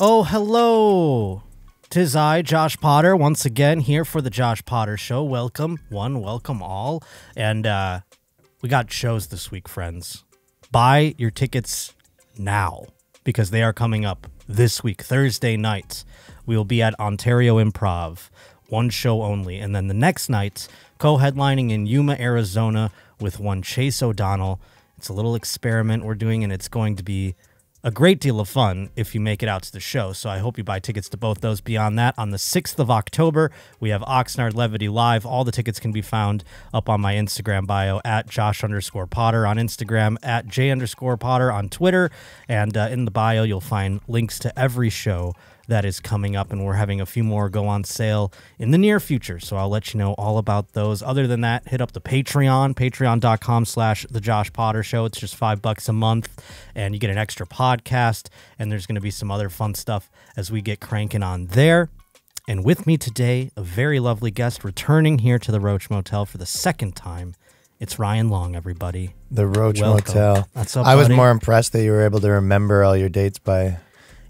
Oh, hello. Tis I, Josh Potter, once again here for the Josh Potter Show. Welcome, one, welcome all. And uh, we got shows this week, friends. Buy your tickets now because they are coming up this week, Thursday night. We will be at Ontario Improv, one show only. And then the next night, co headlining in Yuma, Arizona with one Chase O'Donnell. It's a little experiment we're doing, and it's going to be a great deal of fun if you make it out to the show. So I hope you buy tickets to both those. Beyond that, on the 6th of October, we have Oxnard Levity Live. All the tickets can be found up on my Instagram bio at Josh underscore Potter on Instagram, at J underscore Potter on Twitter. And uh, in the bio, you'll find links to every show that is coming up, and we're having a few more go on sale in the near future. So I'll let you know all about those. Other than that, hit up the Patreon, patreon.com slash the Josh Potter Show. It's just five bucks a month, and you get an extra podcast, and there's going to be some other fun stuff as we get cranking on there. And with me today, a very lovely guest returning here to the Roach Motel for the second time. It's Ryan Long, everybody. The Roach Welcome. Motel. That's up, I was more impressed that you were able to remember all your dates by.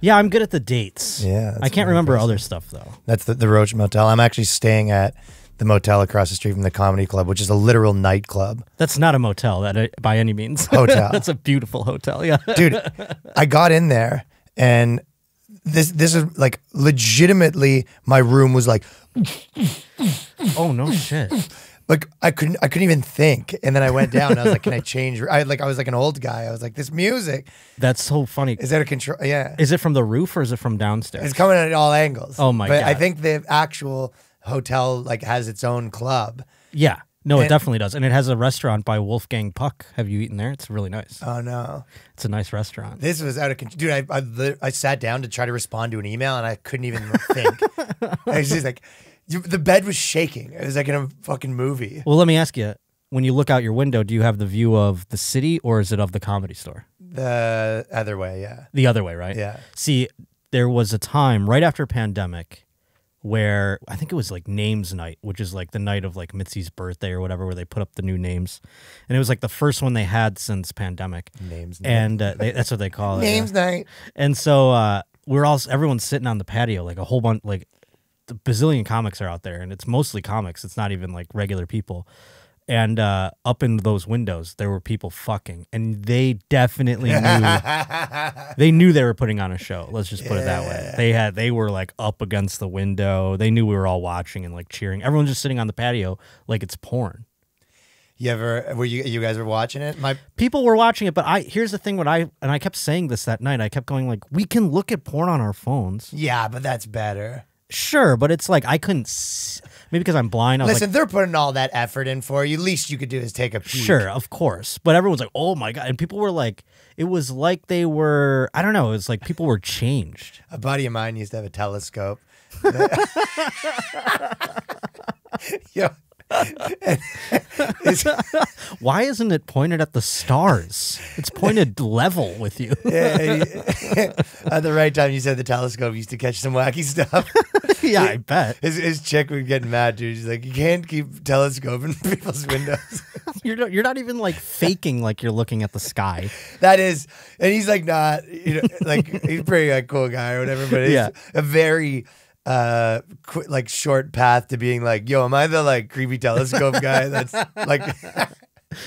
Yeah, I'm good at the dates. Yeah, I can't remember other stuff though. That's the, the Roach Motel. I'm actually staying at the motel across the street from the Comedy Club, which is a literal nightclub. That's not a motel that uh, by any means. Hotel. That's a beautiful hotel. Yeah. Dude, I got in there and this this is like legitimately my room was like oh no shit. Like I couldn't I couldn't even think. And then I went down and I was like, Can I change I like I was like an old guy. I was like, This music That's so funny. is that a control. Yeah. Is it from the roof or is it from downstairs? It's coming at all angles. Oh my but I think the actual hotel like has its own club. yeah. No, it definitely does. And it has a restaurant by Wolfgang Puck. Have you eaten there? It's really nice. Oh no. It's a nice restaurant. This was out of control. Dude, I, I, I sat down to try to respond to an email and I couldn't even think. I was just like, the bed was shaking. It was like in a fucking movie. Well, let me ask you. When you look out your window, do you have the view of the city or is it of the comedy store? The other way, yeah. The other way, right? Yeah. See, there was a time right after pandemic where I think it was like names night, which is like the night of like Mitzi's birthday or whatever, where they put up the new names, and it was like the first one they had since pandemic. Names night. and uh, they, that's what they call it. yeah. Names night. And so uh, we're all everyone's sitting on the patio, like a whole bunch, like the bazillion comics are out there, and it's mostly comics. It's not even like regular people. And uh, up in those windows, there were people fucking, and they definitely knew they knew they were putting on a show. Let's just put it that way. They had they were like up against the window. They knew we were all watching and like cheering. Everyone's just sitting on the patio like it's porn. You ever, were you, you guys were watching it? My, People were watching it, but I here's the thing. What I and I kept saying this that night. I kept going like, we can look at porn on our phones. yeah, but that's better. Sure, but it's like I couldn't. S- maybe because I'm blind. I was Listen, they're putting all that effort in for you. Least you could do is take a like, peek. sure, of course. But everyone's like, oh my god, and people were like, it was like they were. I don't know. It was like people were changed. A buddy of mine used to have a telescope. Yo. Why isn't it pointed at the stars? It's pointed level with you. At the right time, you said the telescope used to catch some wacky stuff. yeah, I bet. His, his chick would get mad, dude. She's like, you can't keep telescoping people's windows. You're not, you're not even like faking like you're looking at the sky. that is, and he's like, not, you know, like he's pretty like cool guy or whatever, but it's Yeah. a very uh qu- like short path to being like, yo, am I the like creepy telescope guy? That's like,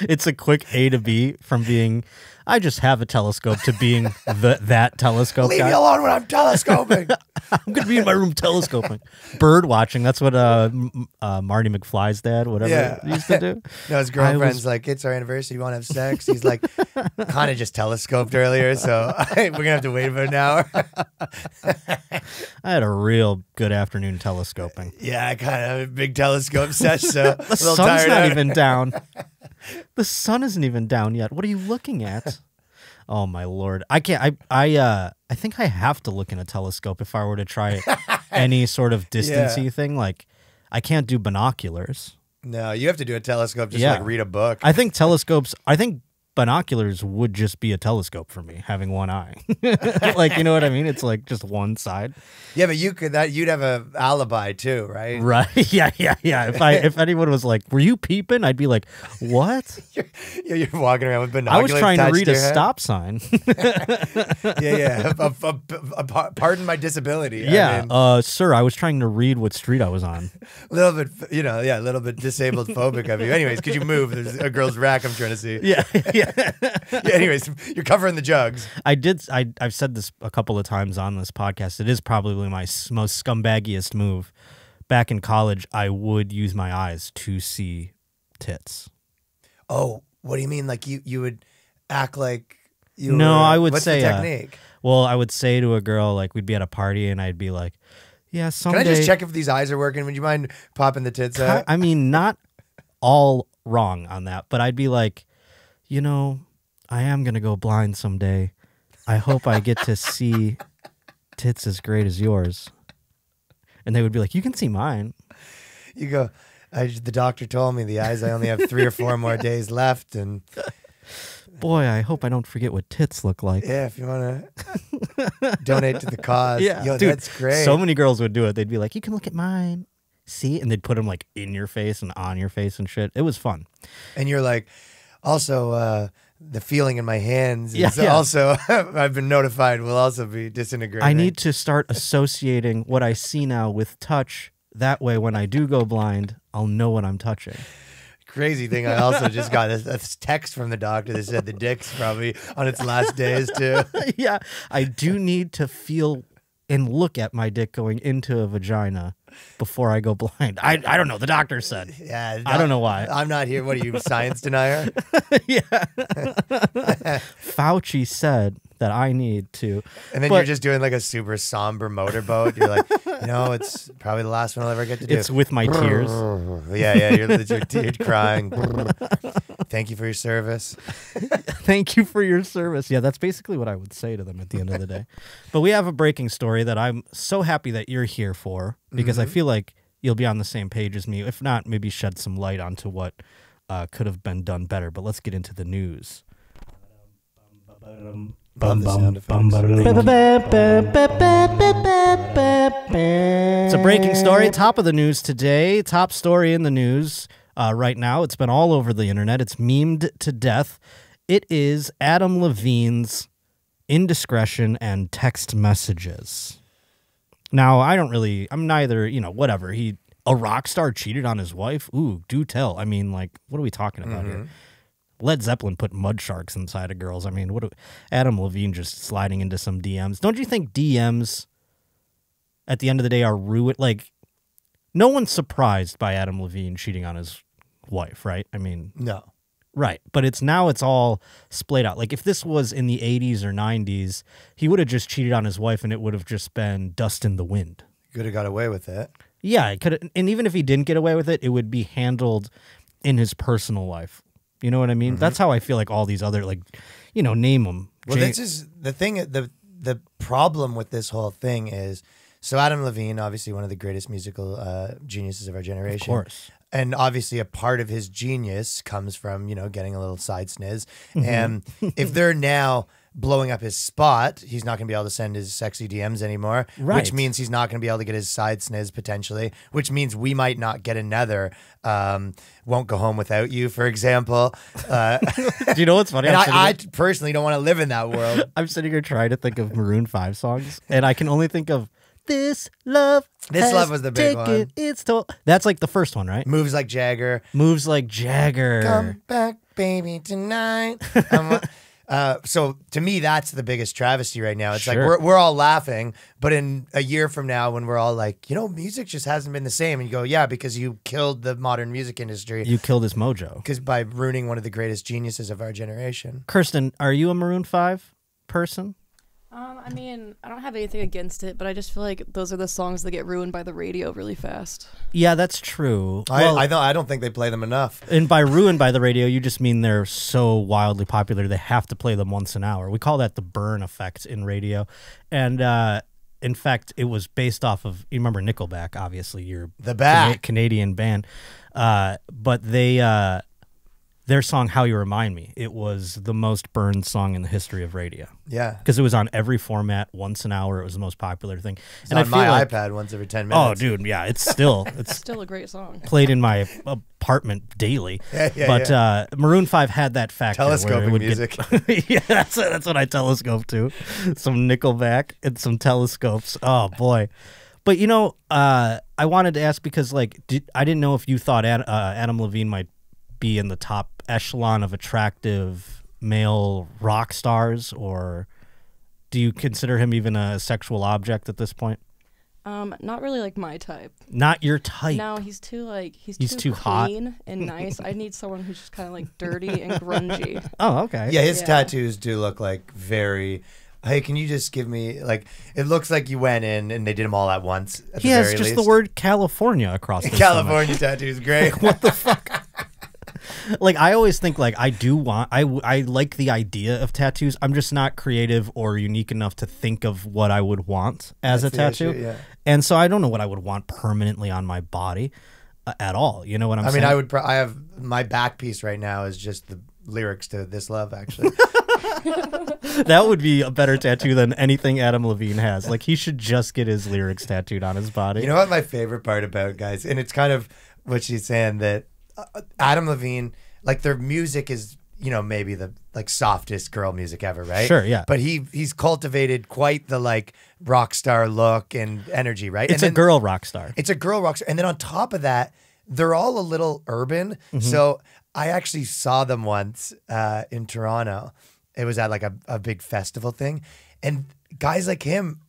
It's a quick A to B from being I just have a telescope to being the that telescope leave guy. me alone when I'm telescoping. I'm gonna be in my room telescoping, bird watching. That's what uh, uh Marty McFly's dad, whatever, Yeah. used to do. No, his girlfriend's was- like, it's our anniversary. You want to have sex? He's like, kind of just telescoped earlier, so we're gonna have to wait about an hour. I had a real good afternoon telescoping. yeah, I kind of have a big telescope sesh, so The sun's not even down. The sun isn't even down yet. What are you looking at? Oh my lord! I can't. I I uh I think I have to look in a telescope if I were to try any sort of distancy thing. Like I can't do binoculars. No, you have to do a telescope just Yeah. like read a book. I think telescopes. I think binoculars would just be a telescope for me, having one eye. like, you know what I mean? It's like just one side. Yeah, but you could that you'd have a alibi too, right? Right. Yeah, yeah, yeah. If I if anyone was like, "Were you peeping?" I'd be like, "What?" You're, you're walking around with binoculars. I was trying to read a head. stop sign. Yeah, yeah. A- a- a- pardon my disability. I yeah, mean, uh, sir, I was trying to read what street I was on. a little bit, you know, yeah, a little bit disabled phobic of you. Anyways, could you move? There's a girl's rack I'm trying to see. Yeah, yeah. Yeah, anyways, you're covering the jugs. I did. I I've said this a couple of times on this podcast. It is probably my most scumbaggiest move. Back in college, I would use my eyes to see tits. Oh, what do you mean? Like you you would act like you No, were- I would what's say, the uh, technique. Well, I would say to a girl like we'd be at a party and I'd be like, "Yeah, Can. I just check if these eyes are working? Would you mind popping the tits out? I mean, not all wrong on that, but I'd be like, you know, I am gonna go blind someday. I hope I get to see tits as great as yours. And they would be like, you can see mine. You go. I, the doctor told me the eyes. I only have three or four more days left, and Boy, I hope I don't forget what tits look like. yeah, if you want to donate to the cause, Yeah, yo, dude, that's great. So many girls would do it. They'd be like, you can look at mine. See? And they'd put them like in your face and on your face and shit. It was fun. and you're like, also, uh, the feeling in my hands Yeah, is yeah. also. I've been notified will also be disintegrating. I need to start associating what I see now with touch. That way, when I do go blind, I'll know what I'm touching. crazy thing. I also just got a text from the doctor that said the dick's probably on its last days too. yeah, I do need to feel and look at my dick going into a vagina before I go blind. I, I don't know. The doctor said. Yeah, I don't know why. I'm not here. What are you, science denier? yeah. Fauci said that I need to. And then But- you're just doing like a super somber motorboat. You're like, you know, it's probably the last one I'll ever get to do. It's with my tears. yeah, yeah, you're, you're, you're crying. Thank you for your service. Thank you for your service. Yeah, that's basically what I would say to them at the end of the day. But we have a breaking story that I'm so happy that you're here for because I feel like you'll be on the same page as me. If not, maybe shed some light onto what uh, could have been done better. But let's get into the news. Love the sound effects. It's a breaking story. Top of the news today. Top story in the news uh, right now. It's been all over the internet. It's memed to death. It is Adam Levine's indiscretion and text messages. Now, I don't really, I'm neither, you know, whatever. He, a rock star cheated on his wife. Ooh, do tell. I mean, like, what are we talking about here? Led Zeppelin put mud sharks inside of girls. I mean, what? Do, Adam Levine just sliding into some DMs. Don't you think DMs at the end of the day are ruined? Like, no one's surprised by Adam Levine cheating on his wife, right? I mean, No. right. But it's now it's all splayed out. Like, if this was in the 80s or 90s, he would have just cheated on his wife and it would have just been dust in the wind. Could have got away with it. Yeah, it could, and even if he didn't get away with it, it would be handled in his personal life. You know what I mean? That's how I feel like all these other like, you know, name them. Well, this is the thing. The the problem with this whole thing is, so Adam Levine, obviously one of the greatest musical uh, geniuses of our generation, course. and obviously a part of his genius comes from you know getting a little side sniz. Mm-hmm. And if they're now blowing up his spot, he's not going to be able to send his sexy DMs anymore, Right. which means he's not going to be able to get his side sniz potentially, which means we might not get another. Um, won't go home without you, for example. Uh, Do you know what's funny? I'm, sitting I, I personally don't want to live in that world. I'm sitting here trying to think of Maroon Five songs, and I can only think of "This Love." This Love was the big one. Its toll. That's like the first one, right? Moves like Jagger. Moves like Jagger. Come back, baby, tonight. Uh, so to me, that's the biggest travesty right now. It's like we're, we're all laughing, but in a year from now, when we're all like, you know, music just hasn't been the same, and you go, yeah, because you killed the modern music industry You killed his mojo. because by ruining one of the greatest geniuses of our generation. Kirsten, are you a Maroon Five person? Um, I mean, I don't have anything against it, but I just feel like those are the songs that get ruined by the radio really fast. Yeah, that's true. I, Well, I don't. I don't think they play them enough. and by ruined by the radio, you just mean they're so wildly popular they have to play them once an hour. We call that the burn effect in radio. And uh, in fact, it was based off of you remember Nickelback, obviously, your The back. Canadian band. Uh, but they uh, their song "How You Remind Me." It was the most burned song in the history of radio Yeah. because it was on every format once an hour. It was the most popular thing. It's and on I feel my like, iPad once every 10 minutes. oh, dude, yeah, it's still it's Still a great song. played in my apartment daily. Yeah, yeah, but yeah. Uh, Maroon Five had that factor. where it Telescoping would music. Get, yeah, that's that's what I telescope to. Some Nickelback and some telescopes. Oh boy. But you know, uh, I wanted to ask because like did, I didn't know if you thought Ad, uh, Adam Levine might be in the top echelon of attractive male rock stars, or do you consider him even a sexual object at this point? Um, not really like my type. Not your type. No, he's too like he's, He's too, too hot. clean and nice. I need someone who's just kind of like dirty and grungy. Oh, okay. Yeah, his Yeah. tattoos do look like very. Hey, can you just give me like? It looks like you went in and they did them all at once. At He the has very just least. the word California across his stomach. California tattoos. Great. Like I always think like I do want I I like the idea of tattoos. I'm just not creative or unique enough to think of what I would want as That's a tattoo. issue, yeah. And so I don't know what I would want permanently on my body uh, at all. You know what I'm I saying? mean, I would. Pro- I have my back piece right now is just the lyrics to "This Love." Actually, that would be a better tattoo than anything Adam Levine has. Like he should just get his lyrics tattooed on his body. you know what my favorite part about guys, and it's kind of what she's saying that Adam Levine, like their music is, you know, maybe the like softest girl music ever, right? Sure, yeah. But he he's cultivated quite the like rock star look and energy, right? it's and a girl rock star. It's a girl rock star. And then on top of that, they're all a little urban. Mm-hmm. So I actually saw them once uh, in Toronto. It was at like a, a big festival thing. And guys like him,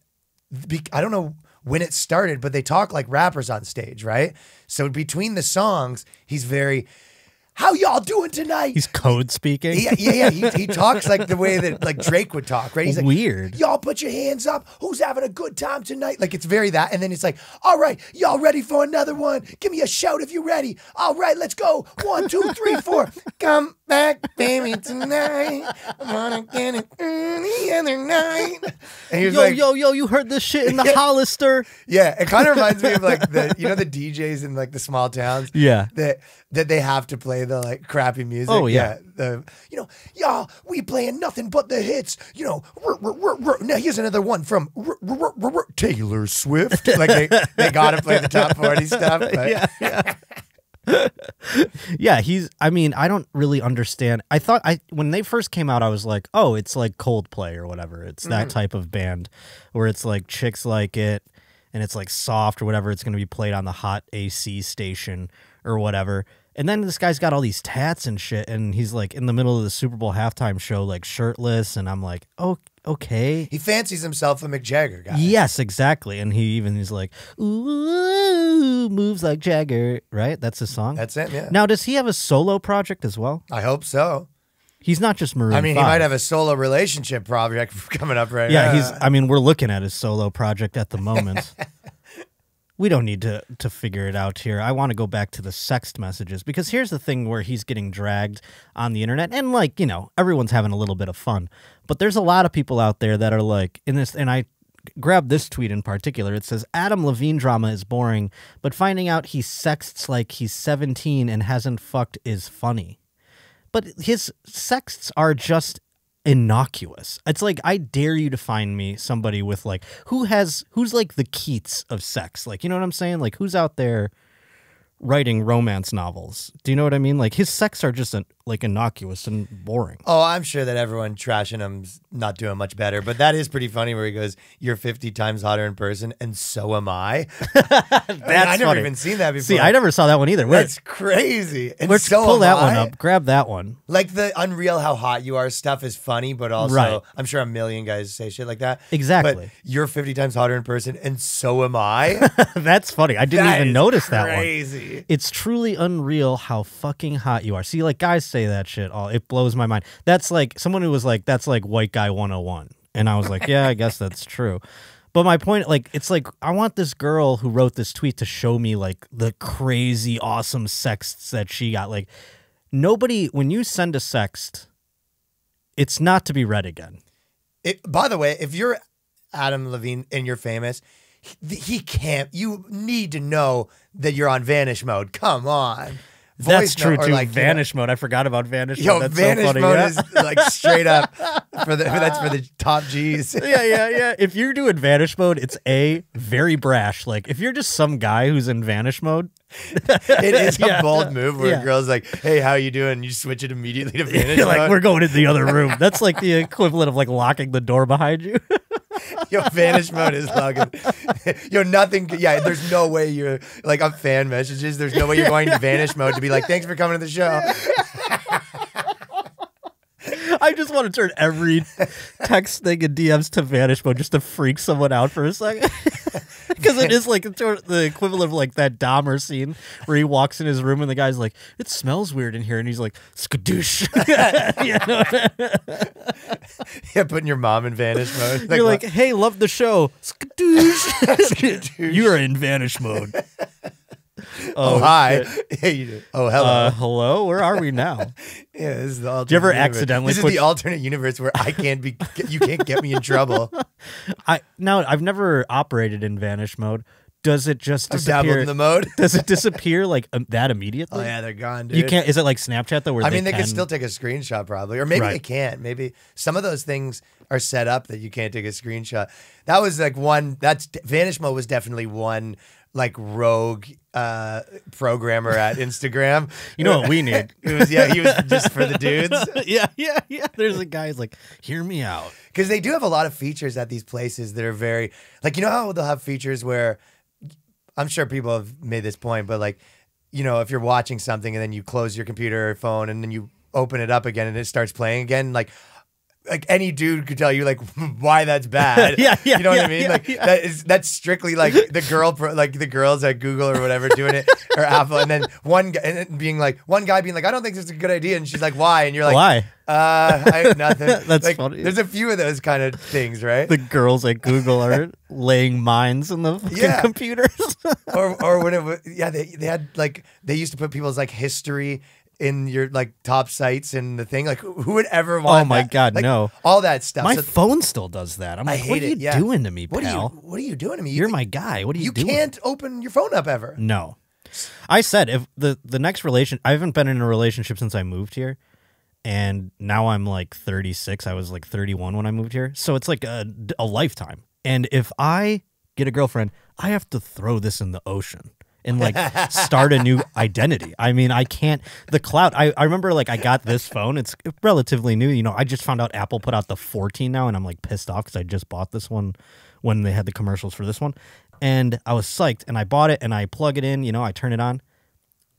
be, I don't know when it started, but they talk like rappers on stage, right? So between the songs, he's very, how y'all doing tonight? He's code speaking. yeah, yeah, yeah. He, he talks like the way that like Drake would talk, right? He's like, Weird. Y'all put your hands up. Who's having a good time tonight? Like it's very that. And then it's like, all right, y'all ready for another one? Give me a shout if you're ready. All right, let's go. One, two, three, four. Come back, baby, tonight. I wanna get it the other night. And he was Yo, like, yo, yo! You heard this shit in the Hollister? yeah, it kind of reminds me of like the you know the DJs in like the small towns. Yeah. That that they have to play the like crappy music. Oh, yeah. The you know, y'all, we playing nothing but the hits. You know, rr, rr, rr. now here's another one from Taylor Swift. Like they, they gotta play the top forty stuff. But yeah, yeah. yeah, he's I mean, I don't really understand. I thought I when they first came out I was like, "Oh, it's like Coldplay or whatever. It's that mm-hmm. type of band where it's like chicks like it and it's like soft or whatever. It's going to be played on the hot AC station or whatever." And then this guy's got all these tats and shit and he's like in the middle of the Super Bowl halftime show like shirtless and I'm like, "Oh, okay." he fancies himself a Mick Jagger guy. Yes, exactly. And he even he's like, "Ooh, moves like Jagger," right? That's his song. That's it, yeah. Now, does he have a solo project as well? I hope so. He's not just Maroon. I mean, 5. he might have a solo relationship project coming up right Yeah, now. he's. I mean, we're looking at his solo project at the moment. we don't need to to figure it out here. I want to go back to the sext messages because here's the thing where he's getting dragged on the internet, and like you know, everyone's having a little bit of fun, but there's a lot of people out there that are like in this, and I. Grab this tweet in particular. It says Adam Levine drama is boring, but finding out he sexts like he's 17 and hasn't fucked is funny. But his sexts are just innocuous. It's like I dare you to find me somebody with like who has who's like the Keats of sex. Like you know what I'm saying? Like who's out there writing romance novels? Do you know what I mean? Like his sex are just like innocuous and boring. Oh, I'm sure that everyone trashing him's not doing much better, but that is pretty funny where he goes, You're 50 times hotter in person, and so am I. That's I never funny. even seen that before. See, I never saw that one either. That's crazy. And let's so pull that one up. Grab that one. Like the unreal how hot you are stuff is funny, but also Right. I'm sure a million guys say shit like that. Exactly. But you're 50 times hotter in person, and so am I. That's funny. I didn't That even notice that one. Crazy. It's truly unreal how fucking hot you are. See, like guys say that shit all it blows my mind. That's like someone who was like, that's like white guy 101. And I was like, yeah, I guess that's true. But my point, like, it's like I want this girl who wrote this tweet to show me like the crazy awesome sexts that she got. Like, nobody when you send a sext, it's not to be read again. It, by the way, if you're Adam Levine and you're famous, he, he can't. You need to know that you're on vanish mode. Come on. That's true too. like, you know- vanish mode. I forgot about vanish Yo, mode. That's vanish so funny. mode yeah. is like straight up for the that's for the top G's. yeah, yeah, yeah. If you're doing vanish mode, it's a very brash. Like if you're just some guy who's in vanish mode, It is a Yeah. bold move where Yeah. a girl's like, "Hey, how you doing?" And you switch it immediately to vanish like mode. we're going in the other room. That's like the equivalent of like locking the door behind you. Yo, vanish mode is fucking. Yo, nothing. Yeah, there's no way you're like on fan messages. There's no way you're going to vanish mode to be like, "Thanks for coming to the show." I just want to turn every text thing in DMs to vanish mode just to freak someone out for a second. Because it is like it's sort of the equivalent of like that Dahmer scene where he walks in his room and the guy's like, "It smells weird in here," and he's like, "Skadoosh." Yeah, putting your mom in vanish mode. You're like? "Hey, love the show." Skadoosh. You're in vanish mode. "Oh, hi." shit. Hey. Oh, hello. Uh, hello, where are we now? yeah, this is the alternate. Do you ever universe. accidentally This is the alternate universe where I can't be. You can't get me in trouble. I now I've never operated in vanish mode. Does it just I've disappear? in the mode. Does it disappear like um, that immediately? Oh yeah, they're gone, dude. You can't. Is it like Snapchat though? Where I mean, they can could still take a screenshot probably, or maybe they can't. Maybe some of those things are set up that you can't take a screenshot. That was like one. That's Vanish Mode was definitely one like rogue uh programmer at Instagram. You know what we need? it was yeah, he was just for the dudes yeah, yeah, yeah. There's a guy who's like, hear me out. because they do have a lot of features at these places that are very like you know how they'll have features where I'm sure people have made this point, but like you know if you're watching something and then you close your computer or phone and then you open it up again and it starts playing again, like. Like any dude could tell you like why that's bad. Yeah, yeah, You know what yeah, I mean? yeah, like yeah. that is that's strictly like the girl pro, like the girls at Google or whatever doing it or Apple and then one guy and being like one guy being like I don't think this is a good idea and she's like why and you're like Why? uh I nothing. That's like, funny. There's a few of those kind of things, right? The girls at Google are laying mines in the Yeah. computers. or or when it was yeah they they had like they used to put people's like history in your like top sites and the thing like who would ever want Oh my that? God, Like, no. all that stuff My So- phone still does that. I'm like, what are you it, yeah. doing to me, what are you what are you doing to me You're my guy. What are you, you doing? can't open your phone up ever No. I said if the the next relation I haven't been in a relationship since I moved here and now I'm like 36. I was like 31 when I moved here. So it's like a, a lifetime. And if I get a girlfriend, I have to throw this in the ocean and like start a new identity. I mean, I can't the cloud. I, I remember like I got this phone. It's relatively new. You know, I just found out Apple put out the 14 now and I'm like pissed off cuz I just bought this one when they had the commercials for this one. And I was psyched and I bought it and I plug it in, you know, I turn it on.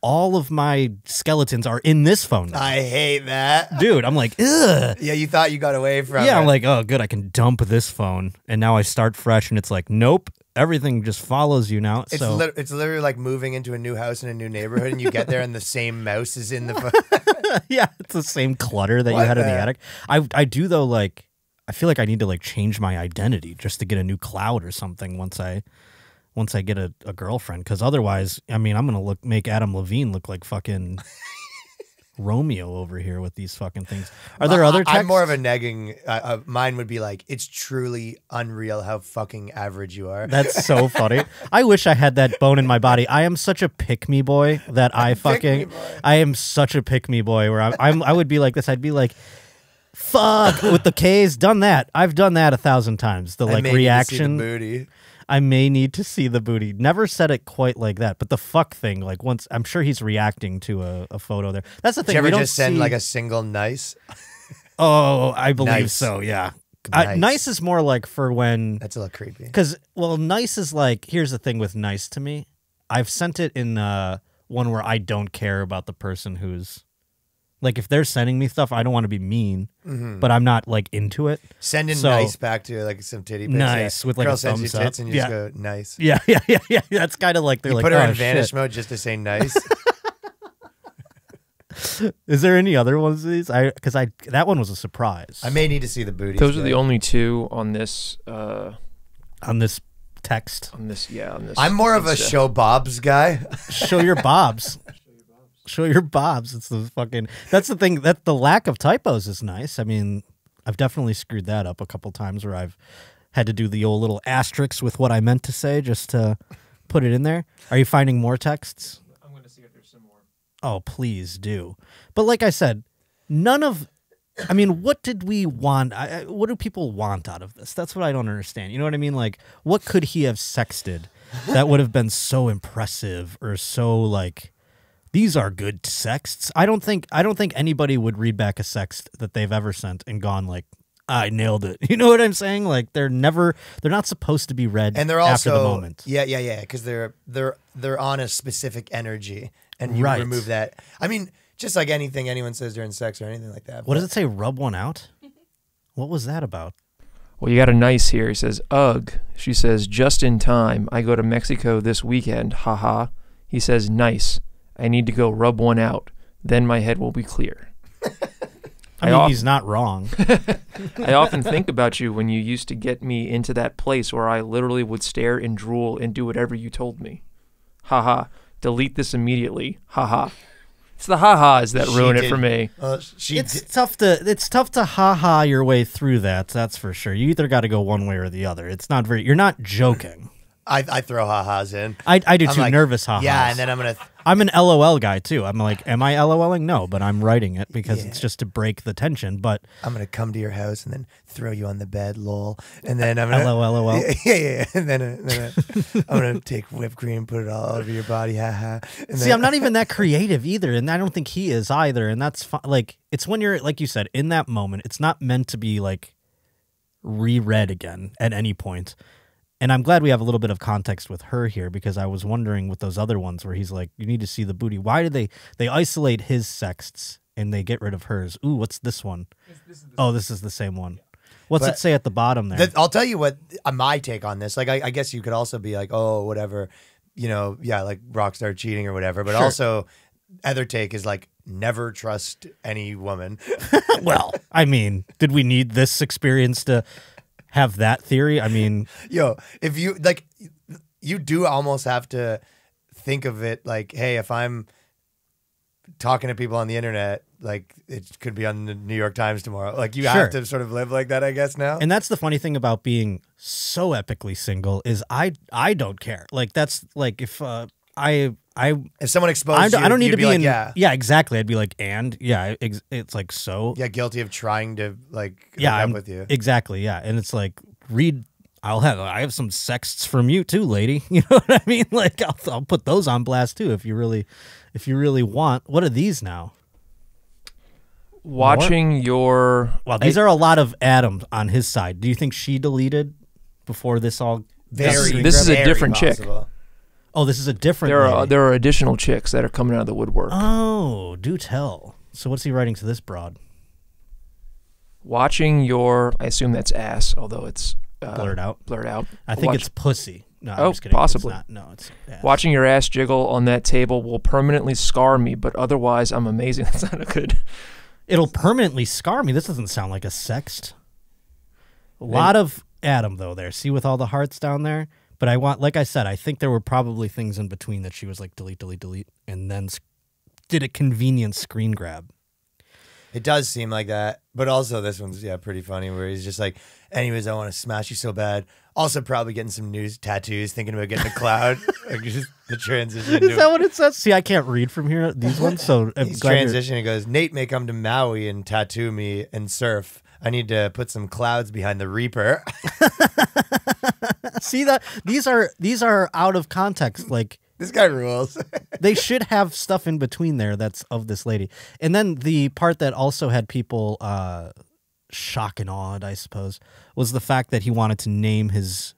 All of my skeletons are in this phone now. I hate that Dude, I'm like, ugh. yeah you thought you got away from Yeah, it. I'm like, oh, good. I can dump this phone, and now I start fresh, and it's like, nope, everything just follows you now. it's so lit- it's literally like moving into a new house in a new neighborhood and you get there and the same mouse is in the yeah, it's the same clutter that you What had in the the- attic. I I do though, like, I feel like I need to like change my identity just to get a new cloud or something once I once I get a, a girlfriend, because otherwise, I mean, I'm gonna look make Adam Levine look like fucking. Romeo over here with these fucking things. Are there other? I- Texts? I'm more of a negging. Uh, uh, mine would be like, it's truly unreal how fucking average you are. That's so funny. I wish I had that bone in my body. I am such a pick me boy that I fucking. I am such a pick me boy where I'm, I'm I would be like this. I'd be like, fuck with the K's. Done that. I've done that a thousand times. The like see the reaction. booty. I may need to see the booty. Never said it quite like that, but the fuck thing. Like once, I'm sure he's reacting to a, a photo there. That's the Did thing. you we ever don't just send see- like a single nice? Oh, I believe Nice. so. Yeah. I, Nice. nice is more like for when That's a little creepy. Because well, nice is like here's the thing with nice to me. I've sent it in uh, one where I don't care about the person who's like if they're sending me stuff, I don't want to be mean, but I'm not like into it. Sending So- nice back to like some titty pics. Nice, yeah. with, like, Girl a sends you thumbs up. and you Yeah. just go nice. Yeah, yeah, yeah, yeah. That's kind of like they're You like put her oh, in vanish shit. mode just to say nice. Is there any other ones of these? I because I that one was a surprise. I may need to see the booty. Those are the only two on this. Uh, on this text, on this, yeah, on this. I'm more of a show Bob's guy. show your bobs. Show your bobs. It's the fucking. That's the thing. That the lack of typos is nice. I mean, I've definitely screwed that up a couple times where I've had to do the old little asterisks with what I meant to say just to put it in there. Are you finding more texts? I'm gonna see if there's some more. oh, please do. But like I said, none of I mean, what did we want? I- what do people want out of this? That's what I don't understand. You know what I mean? Like, what could he have sexted that would have been so impressive or so like these are good sexts? I don't think I don't think anybody would read back a sext that they've ever sent and gone like, I nailed it. You know what I'm saying? Like they're never they're not supposed to be read and they're after also the moment. yeah yeah yeah because they're they're they're on a specific energy and you Right. remove that i mean just like anything anyone says during sex or anything like that What does it say? Rub one out? What was that about? Well, you got a nice here. He says, "Ugh." She says, "Just in time. I go to Mexico this weekend. Haha." He says, "Nice. I need to go rub one out. Then my head will be clear." I I mean, off- he's not wrong. I often think about you when you used to get me into that place where I literally would stare and drool and do whatever you told me. Haha. Delete this immediately. Haha. It's the ha-has that She ruin it for me. uh, she it's did- tough to it's tough to ha ha your way through that. That's for sure. You either got to go one way or the other. It's not very. You're not joking. I, I throw ha-has in I, I do I'm too. like, nervous ha-has. yeah and then i'm gonna I'm an LOL guy too. I'm like, am I LOLing? No, but I'm writing it because Yeah. it's just to break the tension. But i'm gonna come to your house and then throw you on the bed lol and then i'm gonna LOL. yeah yeah, yeah. and then, uh, then uh, i'm gonna take whipped cream put it all over your body haha and see, then- I'm not even that creative either, and I don't think he is either. And that's like it's when you're like you said in that moment. It's not meant to be like reread again at any point. And I'm glad we have a little bit of context with her here because I was wondering with those other ones where he's like, "You need to see the booty." Why do they they isolate his sexts and they get rid of hers? Ooh, what's this one? Oh, this is the same one. What's But it say at the bottom there? That- I'll tell you what uh, my take on this. Like, I, I guess you could also be like, oh, whatever, you know, yeah, like Rockstar cheating or whatever. But Sure. also, other take is like, never trust any woman. well, I mean, did we need this experience to have that theory? I mean, Yo, if you like, you do almost have to think of it like, hey, if I'm talking to people on the internet, like it could be on the New York Times tomorrow. Like, you Sure. have to sort of live like that, I guess. Now, and that's the funny thing about being so epically single is I I don't care. Like that's like if uh, I I if someone exposed I you, don't, I don't need to be, like, in yeah, exactly. I'd be like and yeah, ex- it's like so yeah, guilty of trying to like yeah I'm, with you. exactly yeah, and it's like read. I'll have I have some sexts from you too, lady. You know what I mean? Like I'll, I'll put those on blast too if you really if you really want. What are these now? Watching your Well, these are a lot of Adam on his side. Do you think she deleted before this all? Very, This is a very different chick. Oh, this is a different. there are lady. there are additional chicks that are coming out of the woodwork. Oh, do tell. So what's he writing to this broad? Watching your I assume that's ass, although it's uh, Blurred out. Blurred out. I think Watch- it's pussy. No, Oh, kidding. It's possibly. not. No, it's yeah. Watching your ass jiggle on that table will permanently scar me, but otherwise I'm amazing. That's not a good. It'll permanently scar me. This doesn't sound like a sext. A lot of Adam though there. See with all the hearts down there. But I want, like I said, I think there were probably things in between that she was like delete, delete, delete, and then did a convenient screen grab. It does seem like that, but also this one's yeah pretty funny where he's just like, anyways, I want to smash you so bad. Also, probably getting some news tattoos, thinking about getting a cloud. like just the transition. Is that what it says? See, I can't read from here. These ones, so I'm He's transitioning. He goes, Nate may come to Maui and tattoo me and surf. I need to put some clouds behind the Reaper. See that these are these are out of context. Like this guy rules. they should have stuff in between there that's of this lady. And then the part that also had people uh shock and awed, I suppose, was the fact that he wanted to name his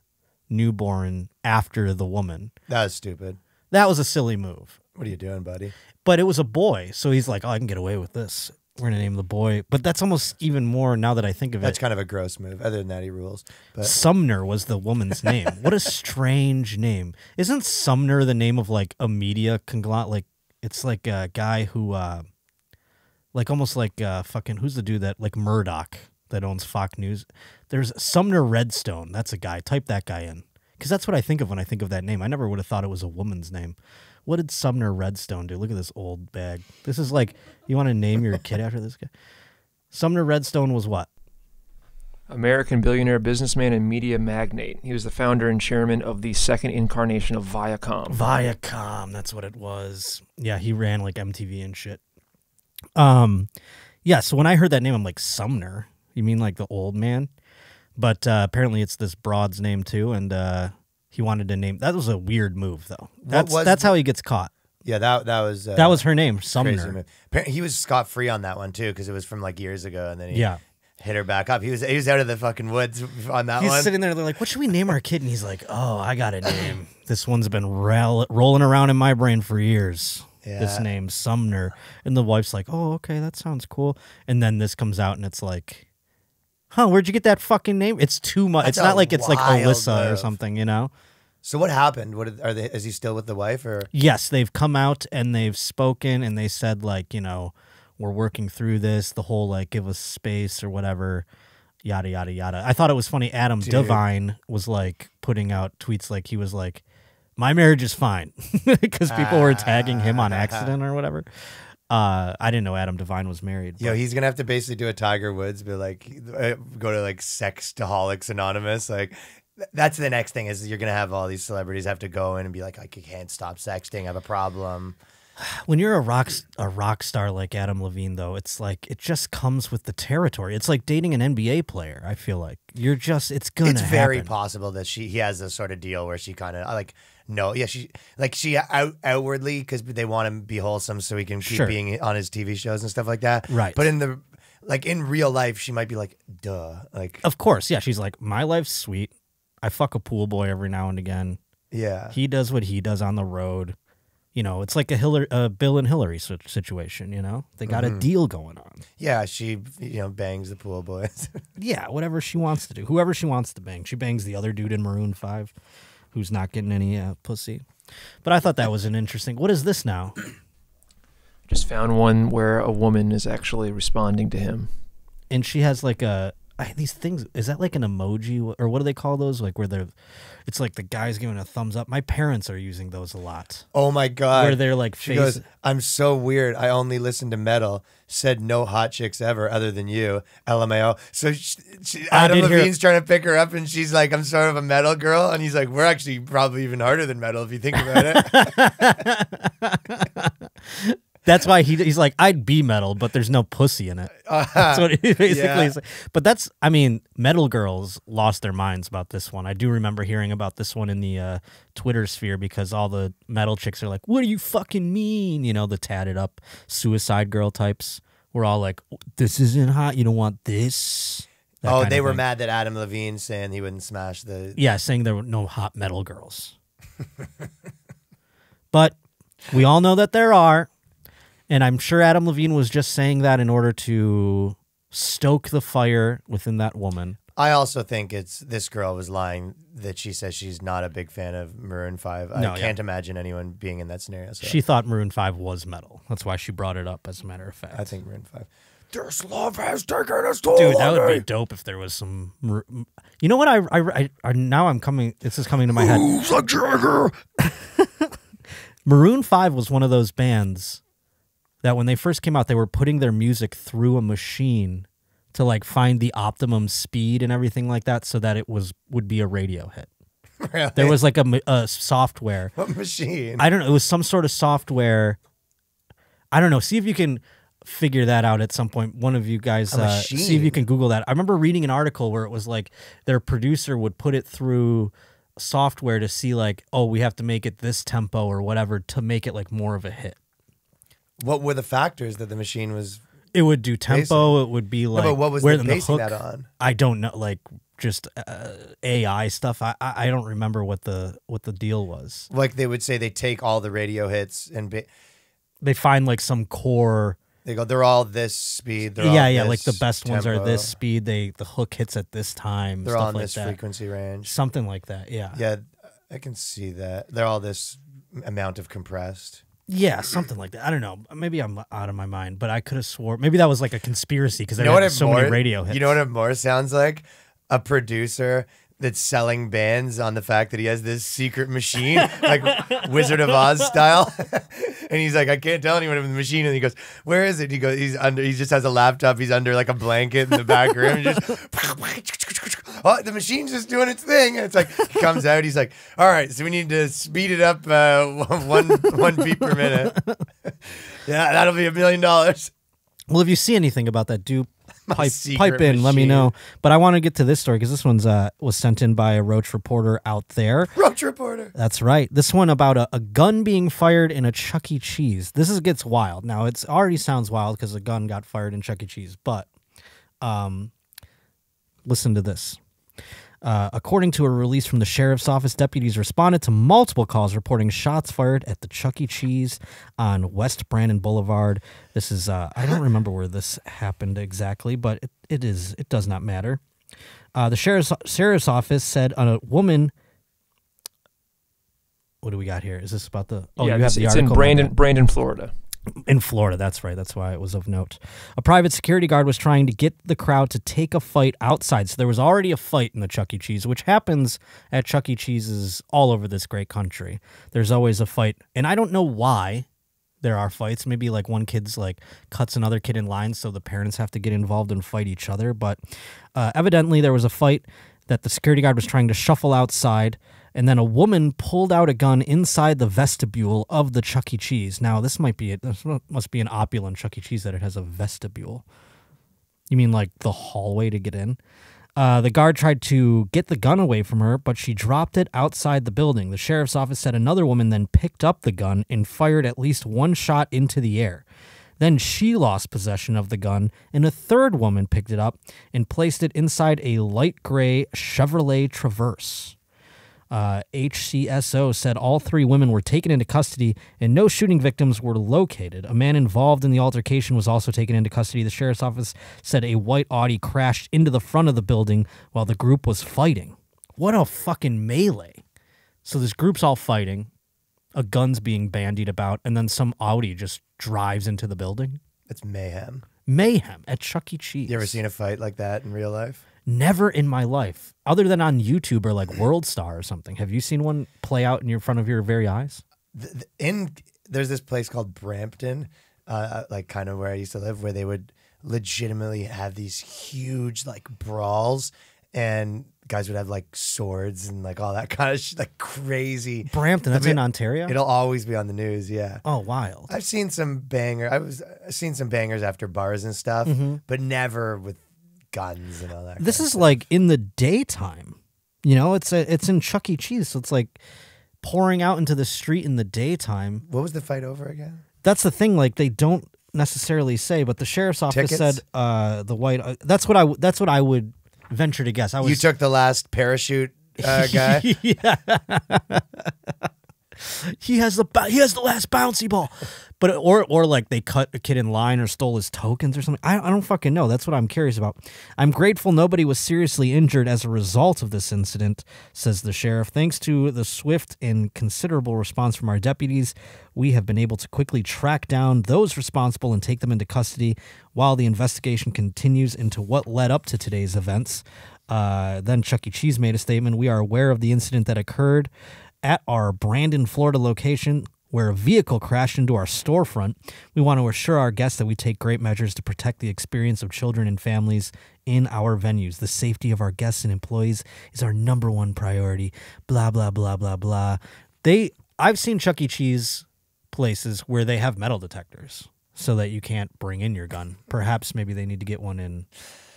newborn after the woman. that was stupid. That was a silly move. What are you doing, buddy? But it was a boy, so he's like, "Oh, I can get away with this. We're gonna name the boy." But that's almost even more now that I think of it. That's kind of a gross move. Other than that, he rules. But Sumner was the woman's name. what a strange name. Isn't Sumner the name of like a media conglomerate? Like it's like a guy who, uh, like almost like uh, fucking who's the dude that like Murdoch that owns Fox News? There's Sumner Redstone. That's a guy. Type that guy in because that's what I think of when I think of that name. I never would have thought it was a woman's name. What did Sumner Redstone do? Look at this old bag. This is like you want to name your kid after this guy. Sumner Redstone was what? American billionaire, businessman, and media magnate. He was the founder and chairman of the second incarnation of Viacom. Viacom, that's what it was. Yeah, he ran like MTV and shit. Um, yeah. So when I heard that name, I'm like Sumner. You mean like the old man? But uh, apparently, it's this broad's name too, and uh, he wanted to name. That was a weird move, though. That's was that's how he gets caught. Yeah, that that was uh, That was her name, Sumner. He was scot free on that one too because it was from like years ago, and then he Yeah. hit her back up. He was he was out of the fucking woods on that He's one. sitting there. They're like, "What should we name our kid?" And he's like, "Oh, I got a name. this one's been rolling around in my brain for years. This name, Sumner." And the wife's like, "Oh, okay, that sounds cool." And then this comes out, and it's like, "Huh? Where'd you get that fucking name? It's too much. That's it's not like it's like Alyssa or something, you know." So what happened? What are they? Is he still with the wife or? Yes, they've come out and they've spoken and they said like, you know, we're working through this, the whole like give us space or whatever, yada yada yada. I thought it was funny Adam Dude. Devine was like putting out tweets like he was like my marriage is fine because people were tagging him on accident or whatever. Uh, I didn't know Adam Devine was married. Yo, but- he's gonna have to basically do a Tiger Woods, but like uh, go to like Sexaholics Anonymous. Like that's the next thing is you're gonna have all these celebrities have to go in and be like, I can't stop sexting. I have a problem. when you're a rock a rock star like Adam Levine though, it's like it just comes with the territory. It's like dating an NBA player. I feel like you're just it's gonna. it's very happen. possible that she he has a sort of deal where she kind of uh, like no yeah she like she out outwardly because they want him to be wholesome so he can keep Sure. being on his TV shows and stuff like that. Right. But in the like in real life, she might be like, duh, like Of course, yeah. She's like, my life's sweet. I fuck a pool boy every now and again. yeah. He does what he does on the road. You know, it's like a Hillary, uh, Bill and Hillary situation. You know, they got Mm-hmm. a deal going on. Yeah, she you know bangs the pool boys. Yeah, whatever she wants to do, whoever she wants to bang. She bangs the other dude in Maroon Five, who's not getting any uh, pussy. But I thought that was an interesting. What is this now? Just found one where a woman is actually responding to him. And she has like a I, these things. Is that like an emoji or what do they call those? Like where they're, it's like the guy's giving a thumbs up. My parents are using those a lot. oh my god. where they're like She face. goes, I'm so weird. I only listen to metal. Said no hot chicks ever other than you. LMAO. So she, she, I Adam did hear- Levine's trying to pick her up, and she's like, I'm sort of a metal girl. And he's like, We're actually probably even harder than metal if you think about it. That's why he he's like, I'd be metal, but there's no pussy in it. That's what he basically Yeah. is. But that's, I mean, metal girls lost their minds about this one. I do remember hearing about this one in the uh, Twitter sphere because all the metal chicks are like, "What do you fucking mean?" You know, the tatted up suicide girl types. We're all like, "This isn't hot. You don't want this." That oh, they were thing. mad that Adam Levine saying he wouldn't smash the. Yeah, saying there were no hot metal girls. but we all know that there are. And I'm sure Adam Levine was just saying that in order to stoke the fire within that woman. I also think it's this girl was lying that she says she's not a big fan of Maroon Five. I No, yeah. can't imagine anyone being in that scenario. So She thought Maroon 5 was metal. That's why she brought it up, as a matter of fact. I think Maroon Five. This love has taken its toll. Dude, that would be dope if there was some. You know what? I, I, I, I now I'm coming. This is coming to my head. Moves like Jagger. Maroon 5 was one of those bands that when they first came out, they were putting their music through a machine to like find the optimum speed and everything like that so that it was would be a radio hit. Really? There was like a, a software. what machine? I don't know. It was some sort of software. I don't know. See if you can figure that out at some point. One of you guys, A uh, see if you can Google that. I remember reading an article where it was like their producer would put it through software to see like, oh, we have to make it this tempo or whatever to make it like more of a hit. What were the factors that the machine was? It would do tempo. It would be like no, but what was where the the hook. that on? I don't know, like just uh, AI stuff. I, I don't remember what the what the deal was. Like they would say, they take all the radio hits and ba- They find like some core. they go, they're all this speed. Yeah, yeah, like the best ones are this speed. They the hook hits at this time. They're all in like this that. frequency range. Something like that. Yeah. Yeah, I can see that. They're all this amount of compressed. Yeah, something like that. I don't know. Maybe I'm out of my mind, but I could have swore maybe that was like a conspiracy because You there know were it so more, many radio hits. You know what it more sounds like? A producer that's selling bands on the fact that he has this secret machine, like Wizard of Oz style. and he's like, I can't tell anyone about the machine. And he goes, Where is it? He goes, He's under. He just has a laptop. He's under like a blanket in the back room. Just, oh, the machine's just doing its thing. And it's like he comes out. He's like, All right, so we need to speed it up uh, one one beat per minute. yeah, that'll be a million dollars. Well, if you see anything about that, do pipe pipe in. Let me know. But I want to get to this story because this one's uh was sent in by a Roach reporter out there. Roach reporter. That's right. This one about a, a gun being fired in a Chuck E. Cheese. This is gets wild. Now it's already sounds wild because a gun got fired in Chuck E. Cheese, but um, listen to this. Uh, according to a release from the sheriff's office, deputies responded to multiple calls reporting shots fired at the Chuck E. Cheese on West Brandon Boulevard. This is uh, I don't remember where this happened exactly, but it, it is it does not matter. Uh, the sheriff's sheriff's office said a woman. What do we got here? Is this about the? Oh, yeah, you have it's, the it's in. Brandon, Brandon, Florida. In Florida, that's right. That's why it was of note. A private security guard was trying to get the crowd to take a fight outside. So there was already a fight in the Chuck E. Cheese, which happens at Chuck E. Cheese's all over this great country. There's always a fight. And I don't know why there are fights. Maybe like one kid's like cuts another kid in line, so the parents have to get involved and fight each other. But uh, evidently, there was a fight that the security guard was trying to shuffle outside, and then a woman pulled out a gun inside the vestibule of the Chuck E. Cheese. Now, this might be it. This must be an opulent Chuck E. Cheese that it has a vestibule. You mean like the hallway to get in? Uh, the guard tried to get the gun away from her, but she dropped it outside the building. The sheriff's office said another woman then picked up the gun and fired at least one shot into the air. Then she lost possession of the gun, and a third woman picked it up and placed it inside a light gray Chevrolet Traverse. Uh, HCSO said all three women were taken into custody and no shooting victims were located. A man involved in the altercation was also taken into custody. The sheriff's office said a white Audi crashed into the front of the building while the group was fighting. What a fucking melee. So this group's all fighting, a gun's being bandied about, and then some Audi just drives into the building. It's mayhem. Mayhem at Chuck E. Cheese. You ever seen a fight like that in real life? Never in my life, other than on YouTube or like World Star or something. Have you seen one play out in your front of your very eyes? in there's this place called Brampton, uh, like kind of where I used to live, where they would legitimately have these huge like brawls, and guys would have like swords and like all that kind of sh- like crazy. Brampton, that's I in Ontario. It'll always be on the news. Yeah, oh, wild. I've seen some banger. I was I've seen some bangers after bars and stuff, but never with guns and all that. This is like in the daytime. You know, it's a, it's in Chuck E. Cheese, so it's like pouring out into the street in the daytime. what was the fight over again? That's the thing. Like they don't necessarily say, but the sheriff's office Tickets? said uh, the white. Uh, that's what I. w- That's what I would venture to guess. I was you took the last parachute uh, guy. yeah. he has the he has the last bouncy ball, but or or like they cut a kid in line or stole his tokens or something. I I don't fucking know. That's what I'm curious about. I'm grateful nobody was seriously injured as a result of this incident, says the sheriff. Thanks to the swift and considerable response from our deputies, we have been able to quickly track down those responsible and take them into custody while the investigation continues into what led up to today's events. Uh, then Chuck E. Cheese made a statement. We are aware of the incident that occurred at our Brandon, Florida location where a vehicle crashed into our storefront. We want to assure our guests that we take great measures to protect the experience of children and families in our venues. The safety of our guests and employees is our number one priority. Blah blah blah blah blah. They I've seen Chuck E. Cheese places where they have metal detectors so that you can't bring in your gun. Perhaps maybe they need to get one in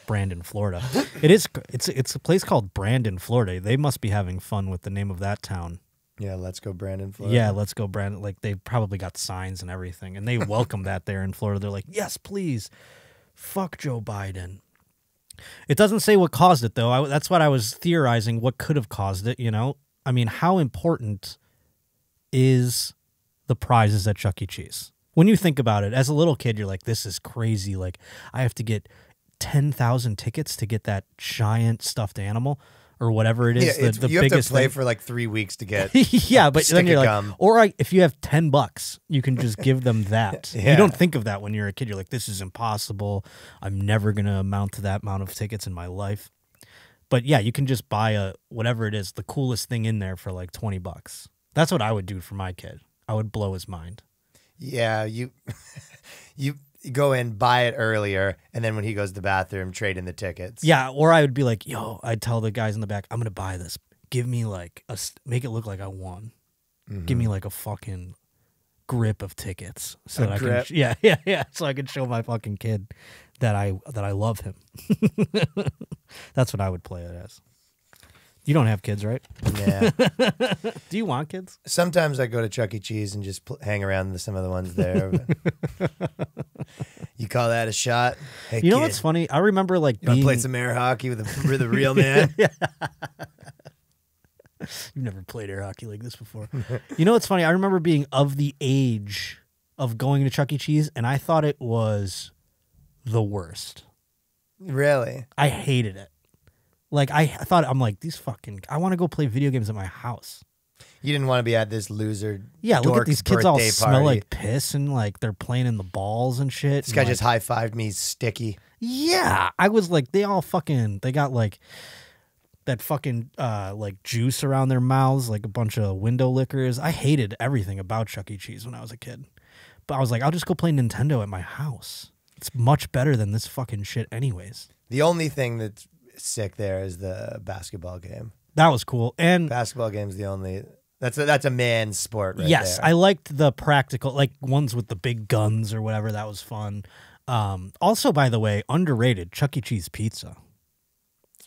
Brandon, Florida. It is it's it's a place called Brandon, Florida. They must be having fun with the name of that town. Yeah, let's go, Brandon. Florida. Yeah, let's go, Brandon. Like they probably got signs and everything, and they welcome that there in Florida. They're like, yes, please, fuck Joe Biden. It doesn't say what caused it though. I, that's what I was theorizing. What could have caused it? You know, I mean, how important is the prizes at Chuck E. Cheese? When you think about it, as a little kid, you're like, this is crazy. Like, I have to get ten thousand tickets to get that giant stuffed animal or whatever it is. Yeah, the, the you have to biggest play thing. for like three weeks to get. yeah, but then you're like, gum. or I, if you have ten bucks, you can just give them that. Yeah. You don't think of that when you're a kid. You're like, this is impossible. I'm never gonna amount to that amount of tickets in my life. But yeah, you can just buy a whatever it is, the coolest thing in there for like twenty bucks. That's what I would do for my kid. I would blow his mind. Yeah, you you go in, buy it earlier, and then when he goes to the bathroom, trade in the tickets. Yeah, or I would be like, yo, I'd tell the guys in the back, I'm gonna buy this. Give me like a, make it look like I won. Give me mm-hmm. like a fucking grip of tickets so A that I can, yeah, yeah, yeah, so I can show my fucking kid that I that I love him. That's what I would play it as. You don't have kids, right? Yeah. Do you want kids? Sometimes I go to Chuck E. Cheese and just hang around with some of the ones there. you call that a shot? Hey, You know kid, what's funny? I remember like being. play some air hockey with the, with the real man? You've never played air hockey like this before. you know what's funny? I remember being of the age of going to Chuck E. Cheese, and I thought it was the worst. Really? I hated it. Like I, I thought I'm like these fucking. I want to go play video games at my house. You didn't want to be at this loser. Yeah, look at these kids all birthday smell party. like piss and like they're playing in the balls and shit. This and, guy like- just high fived me, sticky. Yeah, I was like, they all fucking, they got like that fucking uh like juice around their mouths, like a bunch of window lickers. I hated everything about Chuck E. Cheese when I was a kid, but I was like, I'll just go play Nintendo at my house. It's much better than this fucking shit, anyways. The only thing that's sick there is the basketball game. That was cool, and Basketball game's the only. That's a, that's a man's sport, right yes, there. I liked the practical, like ones with the big guns or whatever. That was fun. Um, also, by the way, underrated Chuck E. Cheese pizza.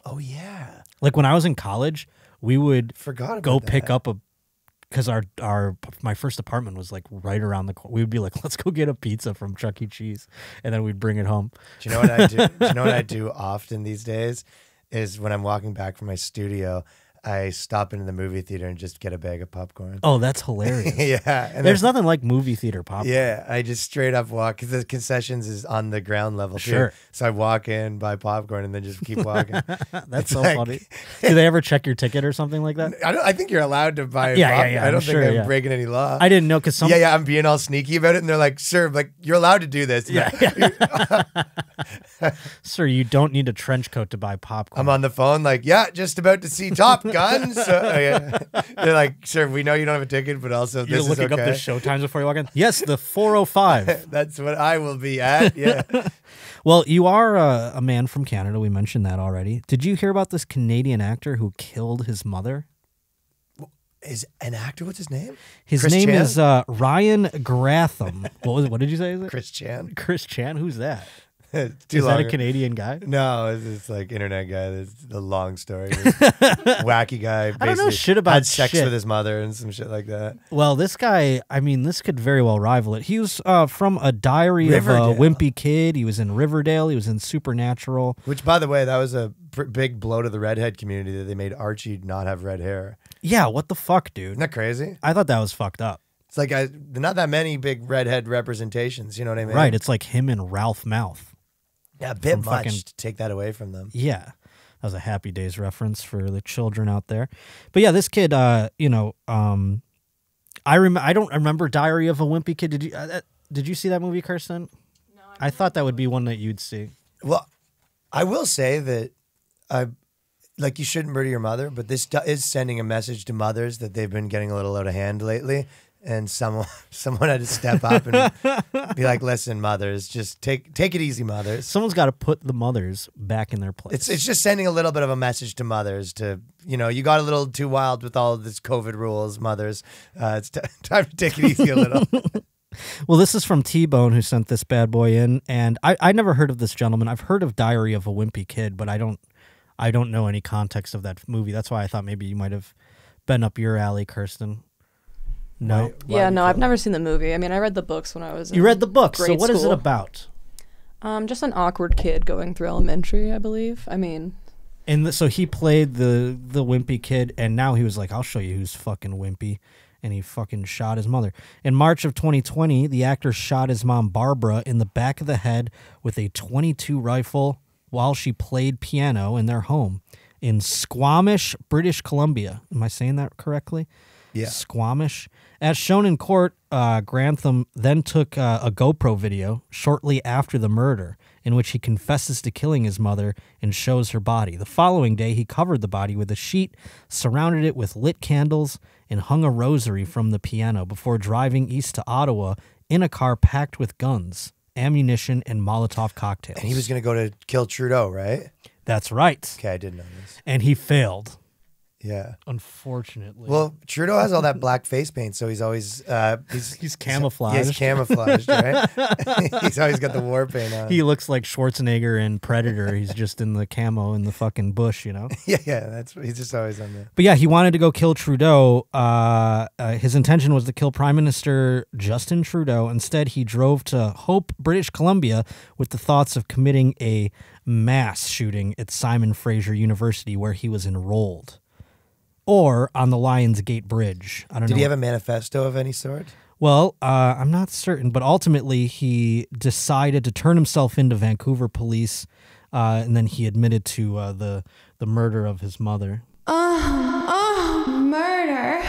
oh yeah, Like when I was in college, we would forgot go that. pick up a because our our my first apartment was like right around the corner. We would be like, let's go get a pizza from Chuck E. Cheese, and then we'd bring it home. Do you know what I do? do you know what I do often these days? Is when I'm walking back from my studio, I stop into the movie theater and just get a bag of popcorn. Oh, that's hilarious. yeah, and There's then- nothing like movie theater popcorn. Yeah, I just straight up walk because the concessions is on the ground level too. Sure. So I walk in, buy popcorn, and then just keep walking. that's It's so like- funny. Do they ever check your ticket or something like that? I don't. I think you're allowed to buy. Yeah, yeah, yeah, I don't I'm think sure, I'm yeah. breaking any law. I didn't know because some yeah, yeah. I'm being all sneaky about it, and they're like, "Sir, like you're allowed to do this." Yeah, sir, you don't need a trench coat to buy popcorn. I'm on the phone, like, "Yeah, just about to see Top Gun." So, uh, yeah. They're like, "Sir, we know you don't have a ticket, but also You're this looking is okay." up the show times before you walk in. Yes, the 405. That's what I will be at. Yeah. well, you are a, a man from Canada. We mentioned that already. Did you hear about this Canadian actor who killed his mother? is an actor? What's his name? His Chris name Chan? is uh, Ryan Grantham. what was? What did you say? Is it Chris Chan. Chris Chan? Who's that? It's too Is that a Canadian guy? No, it's this like internet guy. That's a long story. Wacky guy. I don't know basically shit about had sex shit. with his mother and some shit like that. Well, this guy, I mean, this could very well rival it. He was uh, from a diary Riverdale. of a wimpy kid. He was in Riverdale. He was in Supernatural. Which, by the way, that was a pr- big blow to the redhead community that they made Archie not have red hair. Yeah, what the fuck, dude? Isn't that crazy? I thought that was fucked up. It's like I, not that many big redhead representations. You know what I mean? Right. It's like him and Ralph Malph. Yeah, a bit much fucking- to take that away from them. Yeah. That was a Happy Days reference for the children out there. But yeah, this kid, uh, you know, um, I rem- I don't remember Diary of a Wimpy Kid. Did you? Uh, that- did you see that movie, Kirsten? No, I thought that would be one that you'd see. Well, I will say that I like you shouldn't murder your mother, but this do- is sending a message to mothers that they've been getting a little out of hand lately, and someone someone had to step up and be like, "Listen, mothers, just take take it easy, mothers." Someone's got to put the mothers back in their place. It's it's just sending a little bit of a message to mothers to you know you got a little too wild with all of this COVID rules, mothers. Uh, it's t- time to take it easy a little. Well, this is from T Bone who sent this bad boy in, and I I never heard of this gentleman. I've heard of Diary of a Wimpy Kid, but I don't I don't know any context of that movie. That's why I thought maybe you might have been up your alley, Kirsten. No, Why- why Yeah, no, I've never seen the movie. I mean, I read the books when I was. you in read the books. So grade what is it about? Um, just an awkward kid going through elementary, I believe. I mean, And the, so he played the the wimpy kid, and now he was like, "I'll show you who's fucking wimpy," and he fucking shot his mother. In March of 2020, the actor shot his mom Barbara in the back of the head with a 22 rifle while she played piano in their home in Squamish, British Columbia. Am I saying that correctly? Yeah. Squamish. As shown in court, uh, Grantham then took uh, a GoPro video shortly after the murder in which he confesses to killing his mother and shows her body. The following day, he covered the body with a sheet, surrounded it with lit candles, and hung a rosary from the piano before driving east to Ottawa in a car packed with guns, ammunition, and Molotov cocktails. And he was going to go to kill Trudeau, right? That's right. Okay, I didn't know this. And he failed, Yeah. unfortunately. Well, Trudeau has all that black face paint, so he's always uh, he's he's camouflaged. He's camouflaged, right? he's always got the war paint on. He looks like Schwarzenegger in Predator. He's just in the camo in the fucking bush, you know. yeah, yeah, that's he's just always on there. But yeah, he wanted to go kill Trudeau. Uh, uh, his intention was to kill Prime Minister Justin Trudeau. Instead, he drove to Hope, British Columbia, with the thoughts of committing a mass shooting at Simon Fraser University, where he was enrolled, or on the Lions Gate Bridge. I don't Did know. he have a manifesto of any sort? Well, uh, I'm not certain, but ultimately he decided to turn himself into Vancouver police, uh, and then he admitted to uh, the the murder of his mother. Oh, murder.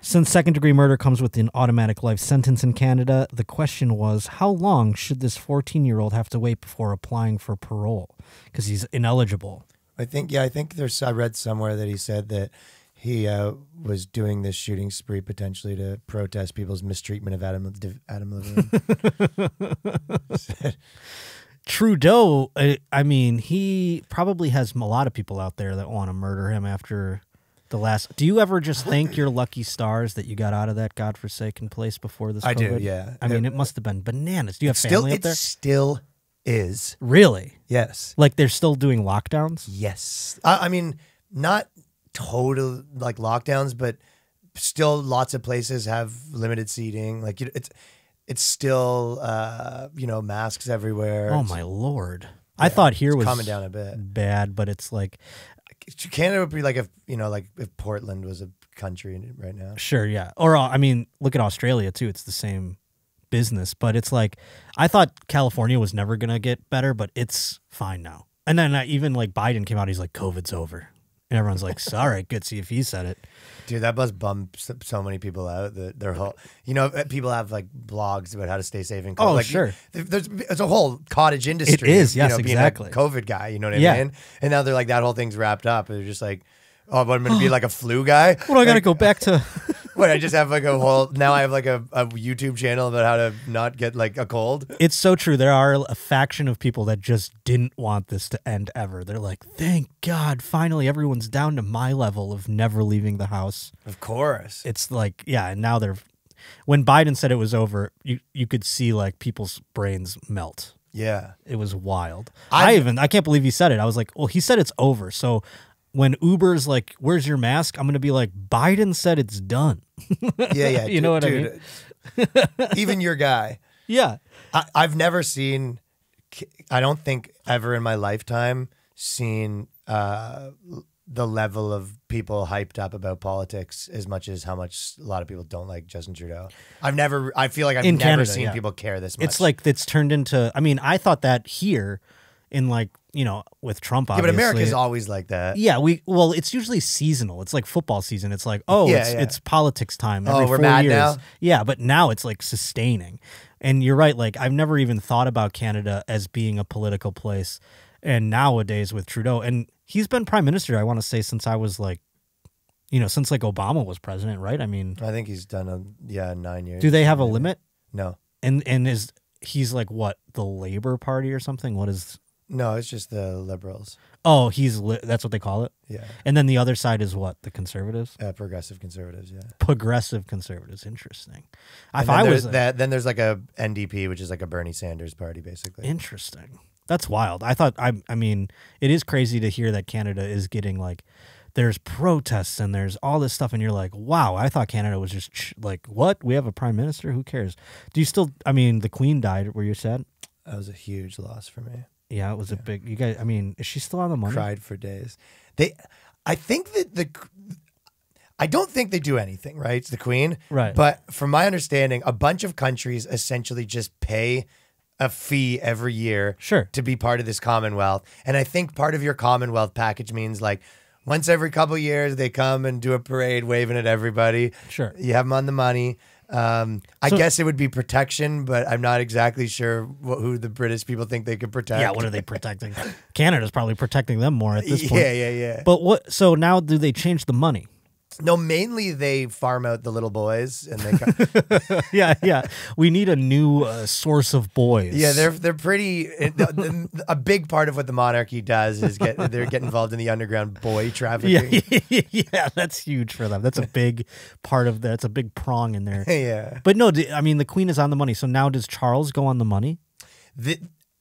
Since second degree murder comes with an automatic life sentence in Canada, the question was how long should this 14 year old have to wait before applying for parole? Because he's ineligible. I think yeah, I think there's I read somewhere that he said that he uh, was doing this shooting spree potentially to protest people's mistreatment of Adam Adam Levine. Trudeau, I, I mean, he probably has a lot of people out there that want to murder him after the last. Do you ever just thank your lucky stars that you got out of that godforsaken place before this? I do, COVID? yeah. I mean, It- it must have been bananas. Do you have still family it up there? still is. Really? Yes. Like they're still doing lockdowns? Yes. I, I mean, not total like lockdowns, but still lots of places have limited seating. Like you- it's it's still uh, you know masks everywhere. Oh It's- my lord! I thought here was calming down a bit. bad, but it's like Canada would be like if you know like if Portland was a country right now. Sure, yeah. Or uh, I mean, look at Australia too. It's the same business, but it's like I thought California was never gonna get better, but it's fine now. And then uh, even like Biden came out, he's like, "COVID's over," and everyone's like, sorry, good. See if he said it." Dude, that must bum so, many people out. That their whole, you know, uh, people have like blogs about how to stay safe in COVID. Oh, like, sure. th- There's it's a whole cottage industry. is, of, you yes, know, being exactly. a COVID guy. You know what I Yeah. mean? And now they're like that whole thing's wrapped up. And they're just like, oh, but I'm gonna be like a flu guy. What do I gotta Like, go back to? What I just have like a whole now I have like a, a YouTube channel about how to not get like a cold. it's so true. There are a faction of people that just didn't want this to end ever. They're like, "Thank God, finally, everyone's down to my level of never leaving the house." Of course. it's like yeah and now they're when biden said it was over you you could see like people's brains melt Yeah. it was wild i, I- even i can't believe he said it i was like well he said it's over so when uber's like where's your mask i'm gonna be like biden said it's done Yeah, yeah. You know what I mean? even your guy. yeah I, I've never seen, I don't think ever in my lifetime seen uh, the level of people hyped up about politics as much as how much a lot of people don't like Justin Trudeau. I've never, I feel like I've In never Canada, seen yeah. people care this much. it's like it's turned into i mean i thought that here in like you know with trump yeah, but obviously America's always like that. yeah, we well, it's usually seasonal. It's like football season. It's like, oh, Yeah, it's, yeah. it's politics time. Oh, we're four mad years. now? Yeah, but now it's like sustaining. And you're right. Like I've never even thought about Canada as being a political place. And nowadays with Trudeau, and he's been prime minister. I want to say since I was like, you know, since like Obama was president, right? I mean, I think he's done a, yeah, nine years. do they have a limit? No. And and is he's like what the Labor Party or something? What is? No, it's just the liberals. Oh, he's li- that's what they call it. Yeah. And then the other side is what the conservatives. Uh, progressive conservatives, yeah. progressive conservatives. Interesting. And If I was that, then there's like a NDP, which is like a Bernie Sanders party, basically. interesting. That's wild. I thought. I. I mean, it is crazy to hear that Canada is getting like. There's protests and there's all this stuff, and you're like, wow. I thought Canada was just ch- like, what? We have a prime minister. Who cares? Do you still? I mean, the Queen died. Were you sad? that was a huge loss for me. Yeah, it was a big. You guys. I mean, is she still on the money? cried for days. They, I think that the, I don't think they do anything. Right, it's the Queen. Right. But from my understanding, a bunch of countries essentially just pay a fee every year. Sure. To be part of this Commonwealth, and I think part of your Commonwealth package means like. once every couple years they come and do a parade waving at everybody. Sure. You have them on the money. Um, I So- guess it would be protection, but I'm not exactly sure wh- who the British people think they could protect. Yeah, what are they protecting? Canada's probably protecting them more at this point. Yeah, yeah, yeah. But what? So now, do they change the money? No, mainly they farm out the little boys, and they. yeah, yeah. We need a new uh, source of boys. Yeah, they're they're pretty. the- the- a big part of what the monarchy does is get they get involved in the underground boy trafficking. yeah, yeah. That's huge for them. That's a big part of that. That's a big prong in there. yeah. But no, I mean the queen is on the money. So now does Charles go on the money? The,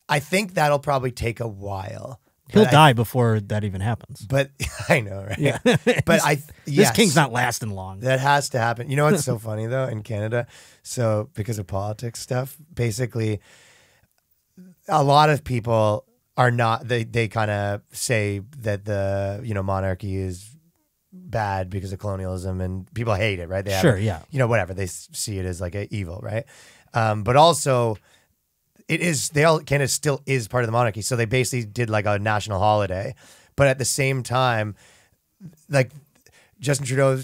I think that'll probably take a while. He'll But I- die before that even happens. But I know, right? Yeah. But I This king's not lasting long. That has to happen. You know what's so funny though in Canada? So because of politics stuff, basically, a lot of people are not. They they kind of say that the you know monarchy is bad because of colonialism and people hate it, right? They Sure, yeah. You know, whatever they see it as like a evil, right? Um, but also. It is they all Canada still is part of the monarchy, so they basically did like a national holiday, but at the same time, like Justin Trudeau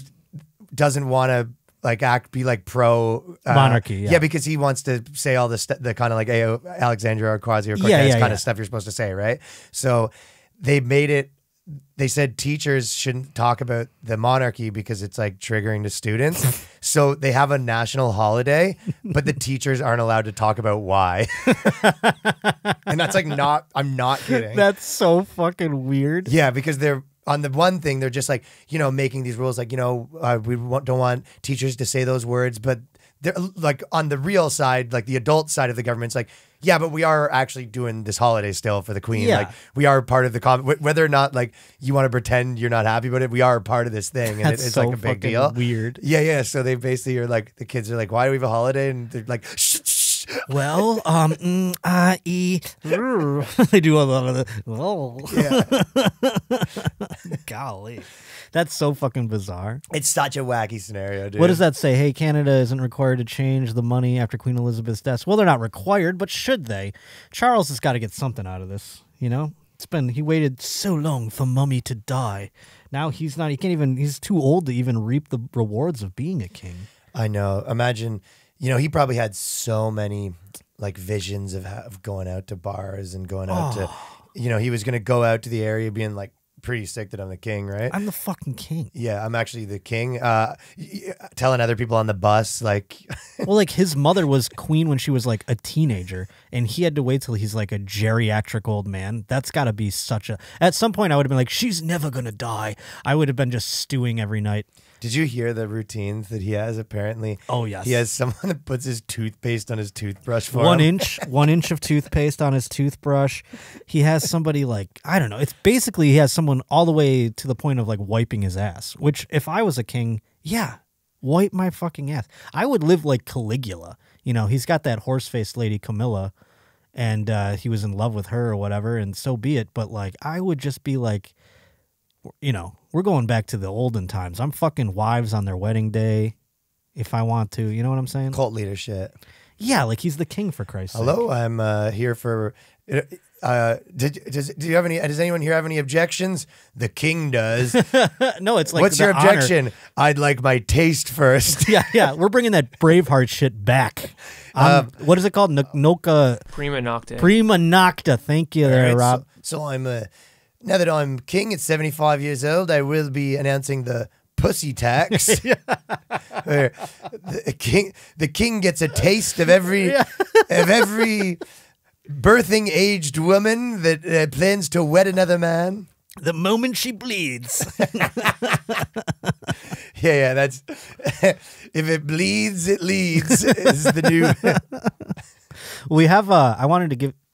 doesn't want to like act be like pro uh, Monarchy, yeah. because he wants to say all the st- the kind of like Ayo, Alexandria or Quasi or Yeah, Cortez yeah, kind yeah. of stuff you're supposed to say, right? So they made it. They said teachers shouldn't talk about the monarchy because it's like triggering to students. so they have a national holiday, but the teachers aren't allowed to talk about why. and that's like not. I'm not kidding. That's so fucking weird. Yeah, because they're on the one thing they're just like you know making these rules like you know uh, we don't want teachers to say those words, but they're like on the real side, like the adult side of the government's like yeah, but we are actually doing this holiday still for the queen. Yeah. Like we are part of the com- whether or not like you want to pretend you're not happy about it, we are part of this thing, and it, That's it's so like a big fucking deal. weird. Yeah, yeah. So they basically are like the kids are like, why do we have a holiday? And they're like, shh, shh. Well, um, mm, uh, e, they do a lot of the. Oh, yeah. golly, that's so fucking bizarre. It's such a wacky scenario, dude. What does that say? Hey, Canada isn't required to change the money after Queen Elizabeth's death. Well, they're not required, but should they? Charles has got to get something out of this. You know, it's been he waited so long for Mummy to die. Now he's not. He can't even. He's too old to even reap the rewards of being a king. I know. Imagine, you know, he probably had so many like visions of, of going out to bars and going out to, you know, he was going to go out to the area being like pretty sick that I'm the king, right? I'm the fucking king. yeah, I'm actually the king. Uh, telling other people on the bus, like, well, like his mother was queen when she was like a teenager, and he had to wait till he's like a geriatric old man. That's got to be such a. At some point, I would have been like, "She's never gonna die." I would have been just stewing every night. Did you hear the routines that he has? Apparently, Oh, yes. he has someone that puts his toothpaste on his toothbrush for One him. inch, one inch of toothpaste on his toothbrush. He has somebody like I don't know. It's basically he has someone all the way to the point of like wiping his ass. Which, if I was a king, yeah, wipe my fucking ass. I would live like Caligula. You know, he's got that horse faced lady Camilla, and uh, he was in love with her or whatever, and so be it. But like, I would just be like, you know, we're going back to the olden times. I'm fucking wives on their wedding day. If I want to, you know what I'm saying? Cult leader shit. Yeah, like he's the king for Christ's sake. Hello, I'm uh, here for. Uh, did does do you have any? Does anyone here have any objections? The king does. no, it's like What's the your honor- objection? I'd like my taste first. Yeah, yeah, we're bringing that Braveheart shit back. Um, what is it called? N- Noka Prima nocte. Prima Nocta. Thank you there, Alright, Rob. So, so I'm uh, now that I'm king at 75 years old, I will be announcing the pussy tax. Where the king, the king gets a taste of every of every birthing aged woman that uh, plans to wed another man. the moment she bleeds. Yeah, yeah, that's if it bleeds, it leads. is the new. we have. Uh, I wanted to give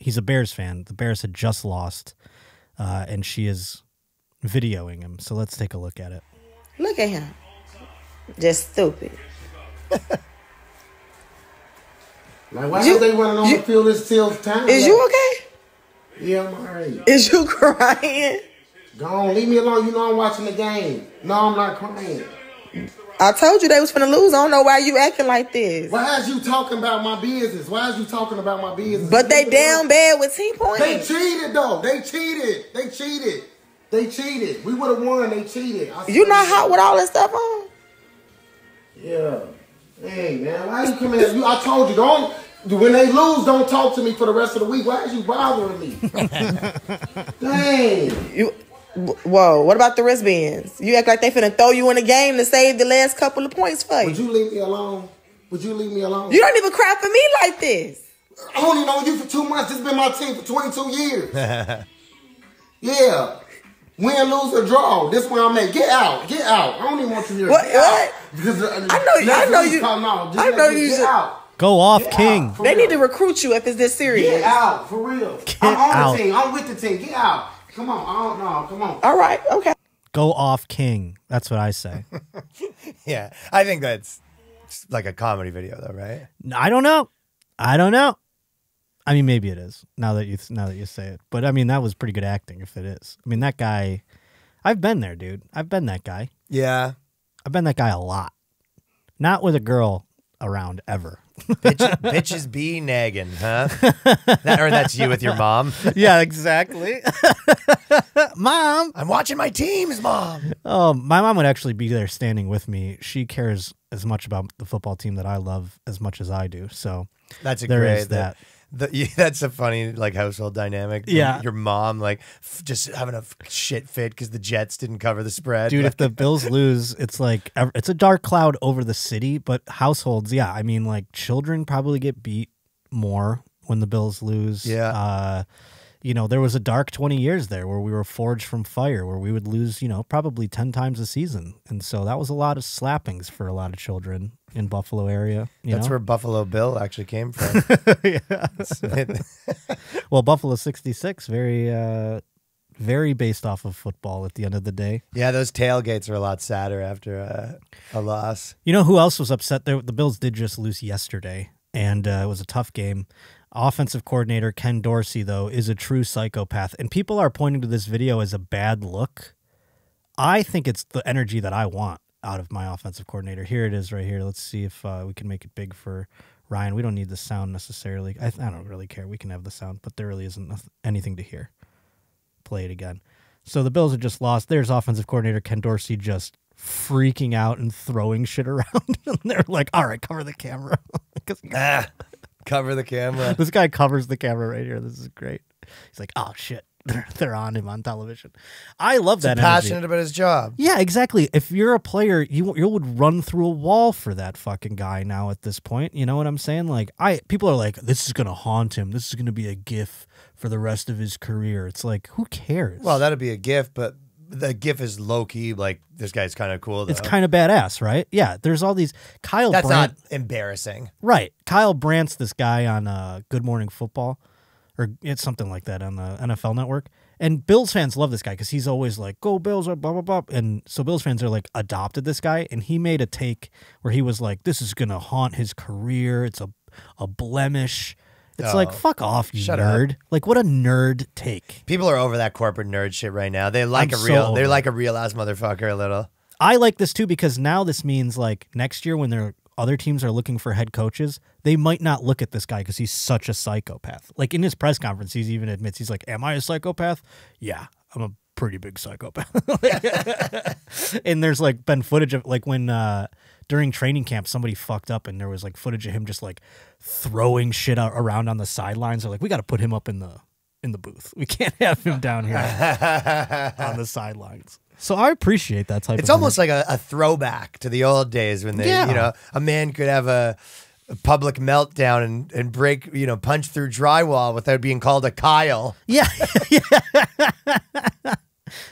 he's a Bears fan. The Bears had just lost, uh, and she is videoing him. So let's take a look at it. Look at him. Just stupid. Like, why You- are they running on you- the field this till time? Is you okay? Yeah, I'm alright. Is you crying? Go on, leave me alone. You know I'm watching the game. No, I'm not crying. I told you they was finna lose. I don't know why you acting like this. Why is you talking about my business? Why is you talking about my business? But they Leave down bad with 10 They cheated though. They cheated. They cheated. They cheated. We would have won. They cheated. I You swear not hot God. with all that stuff on? Yeah. Hey man, why you coming at you? I told you don't. When they lose, don't talk to me for the rest of the week. Why is you bothering me? Dang. You, whoa, what about the wristbands? You act like they finna throw you in the game to save the last couple of points for you. Would you. you leave me alone? Would you leave me alone? You don't even cry for me like this. I only known you for two months. This has been my team for 22 years. yeah. Win, lose, or draw. This one I'm at. Get out. Get out. I don't even want you here. What- what? Because, uh, I know- next I know you- Come out. Just I know you Get should- out. Go off, Get King. out, They real. need to recruit you if it's this serious. Get out. For real. Get I'm on out. the team. I'm with the team. Get out. Come on. I don't know. Come on. All right, okay. Go off, King. That's what I say. Yeah, I think that's like a comedy video, though, right? I don't know. I don't know. I mean, maybe it is now that you now that you say it. But I mean, that was pretty good acting. If it is, I mean, that guy. I've been there, dude. I've been that guy. Yeah, I've been that guy a lot. Not with a girl around ever. Bitch, bitches be nagging, huh? that, or that's you with your mom. yeah, exactly. mom. I'm watching my teams, mom. Oh, my mom would actually be there standing with me. She cares as much about the football team that I love as much as I do. So That's a There great. is that. The, yeah, that's a funny like household dynamic. Yeah. your mom like f- just having a f- shit fit because the Jets didn't cover the spread. Dude, if the Bills lose, it's like ev- it's a dark cloud over the city. But households, yeah, I mean, like children probably get beat more when the Bills lose. Yeah. uh, you know, there was a dark twenty years there where we were forged from fire, where we would lose, you know, probably ten times a season, and so that was a lot of slappings for a lot of children in Buffalo area. You that's know? where Buffalo Bill actually came from. yeah. well, Buffalo sixty six, very, uh, very based off of football. At the end of the day, yeah, those tailgates are a lot sadder after uh, a loss. You know who else was upset? There, the Bills did just lose yesterday, and uh, it was a tough game. Offensive coordinator Ken Dorsey, though, is a true psychopath, and people are pointing to this video as a bad look. I think it's the energy that I want out of my offensive coordinator. Here it is, right here. Let's see if uh, we can make it big for Ryan. We don't need the sound necessarily. I, I don't really care. We can have the sound, but there really isn't anything to hear. Play it again. So the Bills are just lost. There's offensive coordinator Ken Dorsey just freaking out and throwing shit around. and they're like, all right, cover the camera. Ah, cover the camera. this guy covers the camera right here. This is great. He's like, oh shit. They're, they're on him on television. I love that energy. Passionate about his job. Yeah, exactly. If you're a player, you you would run through a wall for that fucking guy now at this point. You know what I'm saying? Like I people are like this is going to haunt him. This is going to be a gif for the rest of his career. It's like who cares? Well, that'd be a gif, but the gif is low key. Like this guy's kind of cool. Though. it's kind of badass, right? Yeah, there's all these Kyle that's Brandt not embarrassing. Right. Kyle Brandt's this guy on uh, Good Morning Football, or it's something like that on the NFL Network. And Bills fans love this guy because he's always like, "Go Bills!" Blah blah blah. And so Bills fans are like adopted this guy, and he made a take where he was like, "This is gonna haunt his career. It's a a blemish." It's like, Oh, fuck off, you shut up. nerd! Like, what a nerd take. People are over that corporate nerd shit right now. They like I'm a real. over they're like a real ass motherfucker. A little. I like this too because now this means like next year when their other teams are looking for head coaches, they might not look at this guy because he's such a psychopath. Like in his press conference, he even admits he's like, "Am I a psychopath? Yeah, I'm a pretty big psychopath." and there's like been footage of like when uh during training camp somebody fucked up and there was like footage of him just like throwing shit out around on the sidelines. They're like, "We got to put him up in the in the booth. We can't have him down here on the sidelines." So I appreciate that type. Of It's of almost like a, a throwback to the old days when they, Yeah. you know, a man could have a, a public meltdown and, and break, you know, punch through drywall without being called a Kyle. Yeah.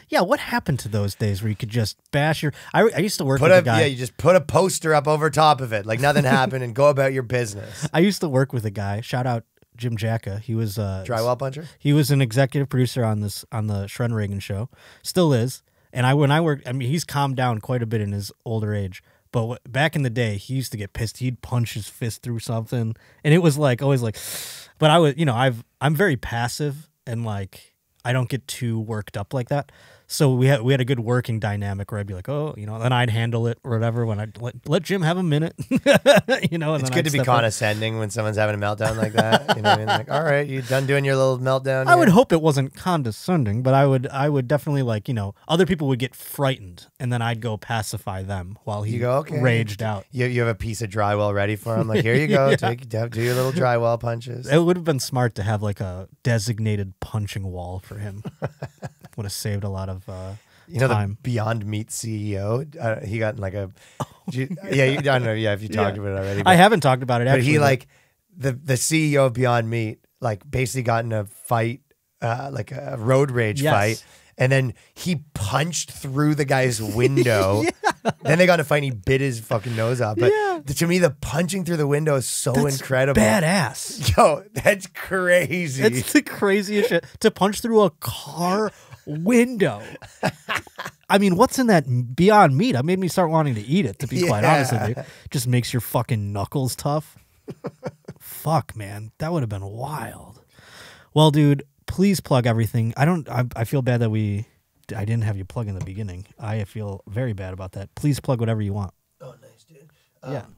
yeah. What happened to those days where you could just bash your? I, I used to work Put with a a guy. yeah, you just put a poster up over top of it, like nothing happened, and go about your business. I used to work with a guy. Shout out Jim Jacka. He was uh, Drywall puncher. He was an executive producer on this on the Shren Reagan show. Still is. And I when I worked, I mean, he's calmed down quite a bit in his older age. But wh- back in the day, he used to get pissed. He'd punch his fist through something, and it was like always like. But I was, you know, I've I'm very passive and like I don't get too worked up like that. So we had we had a good working dynamic where I'd be like, oh, you know, then I'd handle it or whatever. When I let let Jim have a minute, you know. And It's good I'd to be condescending when someone's having a meltdown like that. You know what I mean? Like, all right, you done doing your little meltdown? I would hope it wasn't condescending, but I would I would definitely like you know other people would get frightened, and then I'd go pacify them while he You go, okay. raged out. You, you have a piece of drywall ready for him. Like, here you go. Take do do your little drywall punches. It would have been smart to have like a designated punching wall for him. Would have saved a lot of uh, You know time. the Beyond Meat CEO. Uh, he got in like a. do you- yeah, you, I don't know. Yeah, if you talked Yeah. about it already. I haven't talked about it. but Actually, he like the the CEO of Beyond Meat like basically got in a fight, uh, like a road rage Yes. fight, and then he punched through the guy's window. Then they got in a fight and he bit his fucking nose off. But Yeah. to me, the punching through the window is so That's incredible. badass. Yo, that's crazy. That's the craziest shit to punch through a car window. I mean, what's in that Beyond Meat? That made me start wanting to eat it. To be quite honest with you, just makes your fucking knuckles tough. Fuck, man, that would have been wild. Well, dude, please plug everything. I don't. I, I feel bad that we. I didn't have you plug in the beginning. I feel very bad about that. Please plug whatever you want. oh, nice, dude. yeah. Um,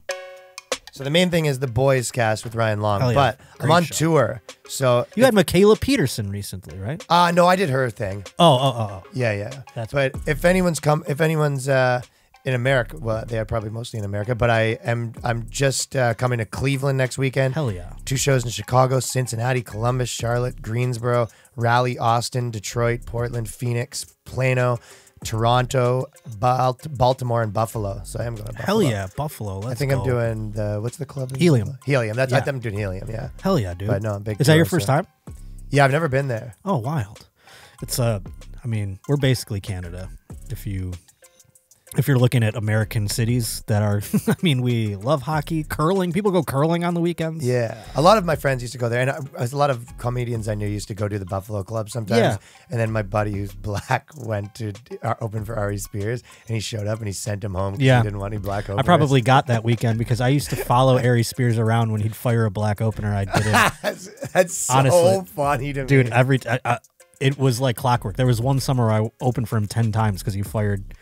So the main thing is the Boyscast with Ryan Long, Hell yeah. but I'm Great on show. tour. So You had Mikhaila Peterson recently, right? uh no, I did her thing. Oh, oh, oh, oh. Yeah, yeah. That's- but if anyone's come, if anyone's uh, in America, well, they are probably mostly in America. But I am, I'm just uh, coming to Cleveland next weekend. Hell yeah. Two shows in Chicago, Cincinnati, Columbus, Charlotte, Greensboro, Raleigh, Austin, Detroit, Portland, Phoenix, Plano, Toronto, Balt- Baltimore, and Buffalo. So I am going to Buffalo. Hell yeah, Buffalo. Let's I think go. I'm doing the what's the club? Helium. Helium. That's I Yeah. think I'm doing Helium. Yeah. Hell yeah, dude. But no, I'm big Is that your first so- time? Yeah, I've never been there. Oh, wild. It's uh I mean, we're basically Canada. If you if you're looking at American cities that are I mean, we love hockey, curling. People go curling on the weekends. Yeah, a lot of my friends used to go there, and uh, I, a lot of comedians I knew used to go to the Buffalo Club sometimes. Yeah. And then my buddy, who's black, went to uh, open for Ari Spears, and he showed up and he sent him home. Yeah. he didn't want any black openers. I probably got that weekend because I used to follow Ari Spears around when he'd fire a black opener. I'd get in. that's, that's so Honestly. funny to Dude, me. every I, I, uh, uh, it was like clockwork. There was one summer I opened for him 10 times because he fired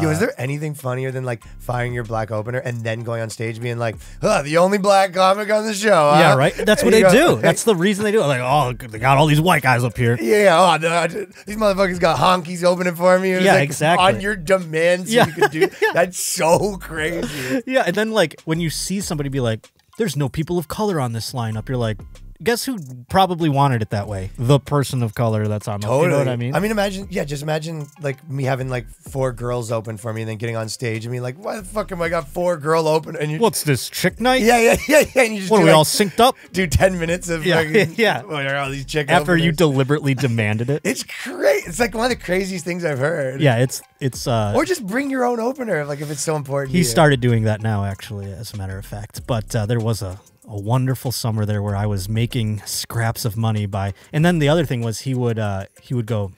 Yo, is uh, there anything funnier than like firing your black opener and then going on stage being like, huh, the only black comic on the show? Yeah, right. That's what they go- do. That's the reason they do it. Like, oh, they got all these white guys up here. Yeah, oh, no, these motherfuckers got honkies opening for me. Yeah, like exactly. On your demand, so Yeah. you could do. That's so crazy. Yeah, and then like when you see somebody be like, "There's no people of color on this lineup," you're like, "Guess who probably wanted it that way? The person of color that's on." the You know what I mean? I mean, imagine, yeah, just imagine like me having like four girls open for me and then getting on stage and being like, why the fuck am I got four girl open? And you, What's this chick night? yeah, yeah, yeah, yeah. And you just What do, are we like, all synced up? do 10 minutes of Yeah, fucking, yeah. Are all these chick After you deliberately demanded it. It's great. It's like one of the craziest things I've heard. Yeah, it's it's. uh Or just bring your own opener, like if it's so important. He started doing that now, actually, as a matter of fact. But uh, there was a, a wonderful summer there where I was making scraps of money by, and then the other thing was he would uh, he would go,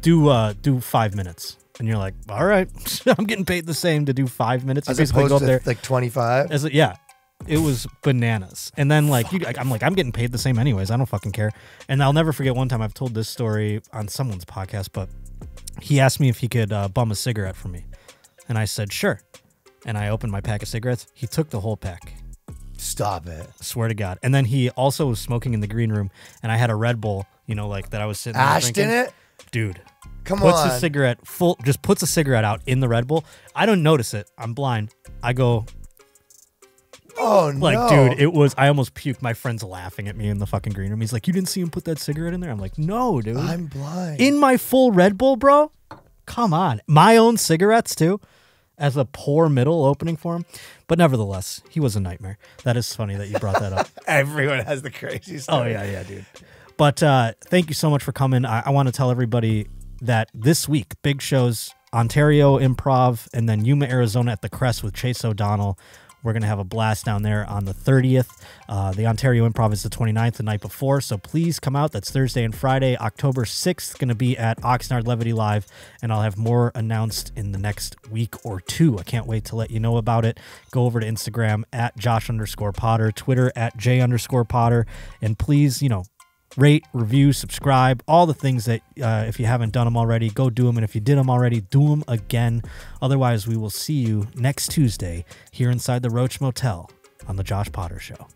do uh, do five minutes, and you're like, all right, I'm getting paid the same to do five minutes. As opposed go up to there like 25. as yeah. It was bananas, and then like you, I'm like I'm getting paid the same anyways. I don't fucking care. And I'll never forget one time I've told this story on someone's podcast, but he asked me if he could uh, bum a cigarette from me, and I said sure. And I opened my pack of cigarettes. He took the whole pack. Stop it. Swear to God. And then he also was smoking in the green room, and I had a Red Bull, you know, like that I was sitting there Ashed in drinking. it? dude. Come puts on. a cigarette full, just puts a cigarette out in the Red Bull. I don't notice it. I'm blind. I go Oh, no. like, dude, it was. I almost puked. My friend's laughing at me in the fucking green room. He's like, "You didn't see him put that cigarette in there?" I'm like, "No, dude. I'm blind. in my full Red Bull, bro. Come on, my own cigarettes too." As a poor middle opening for him, but nevertheless, he was a nightmare. That is funny that you brought that up. Everyone has the crazy stuff. Oh yeah, yeah, dude. But uh, thank you so much for coming. I, I want to tell everybody that this week, big shows, Ontario Improv, and then Yuma, Arizona at the Crest with Chase O'Donnell. We're going to have a blast down there on the 30th. Uh, the Ontario Improv is the 29th, the night before. So please come out. That's Thursday and Friday. October 6th, going to be at Oxnard Levity Live. And I'll have more announced in the next week or two. I can't wait to let you know about it. Go over to Instagram at Josh underscore Potter, Twitter at J underscore Potter. And please, you know, rate, review, subscribe, all the things that uh, if you haven't done them already, go do them. And if you did them already, do them again. Otherwise, we will see you next Tuesday here inside the Roach Motel on The Josh Potter Show.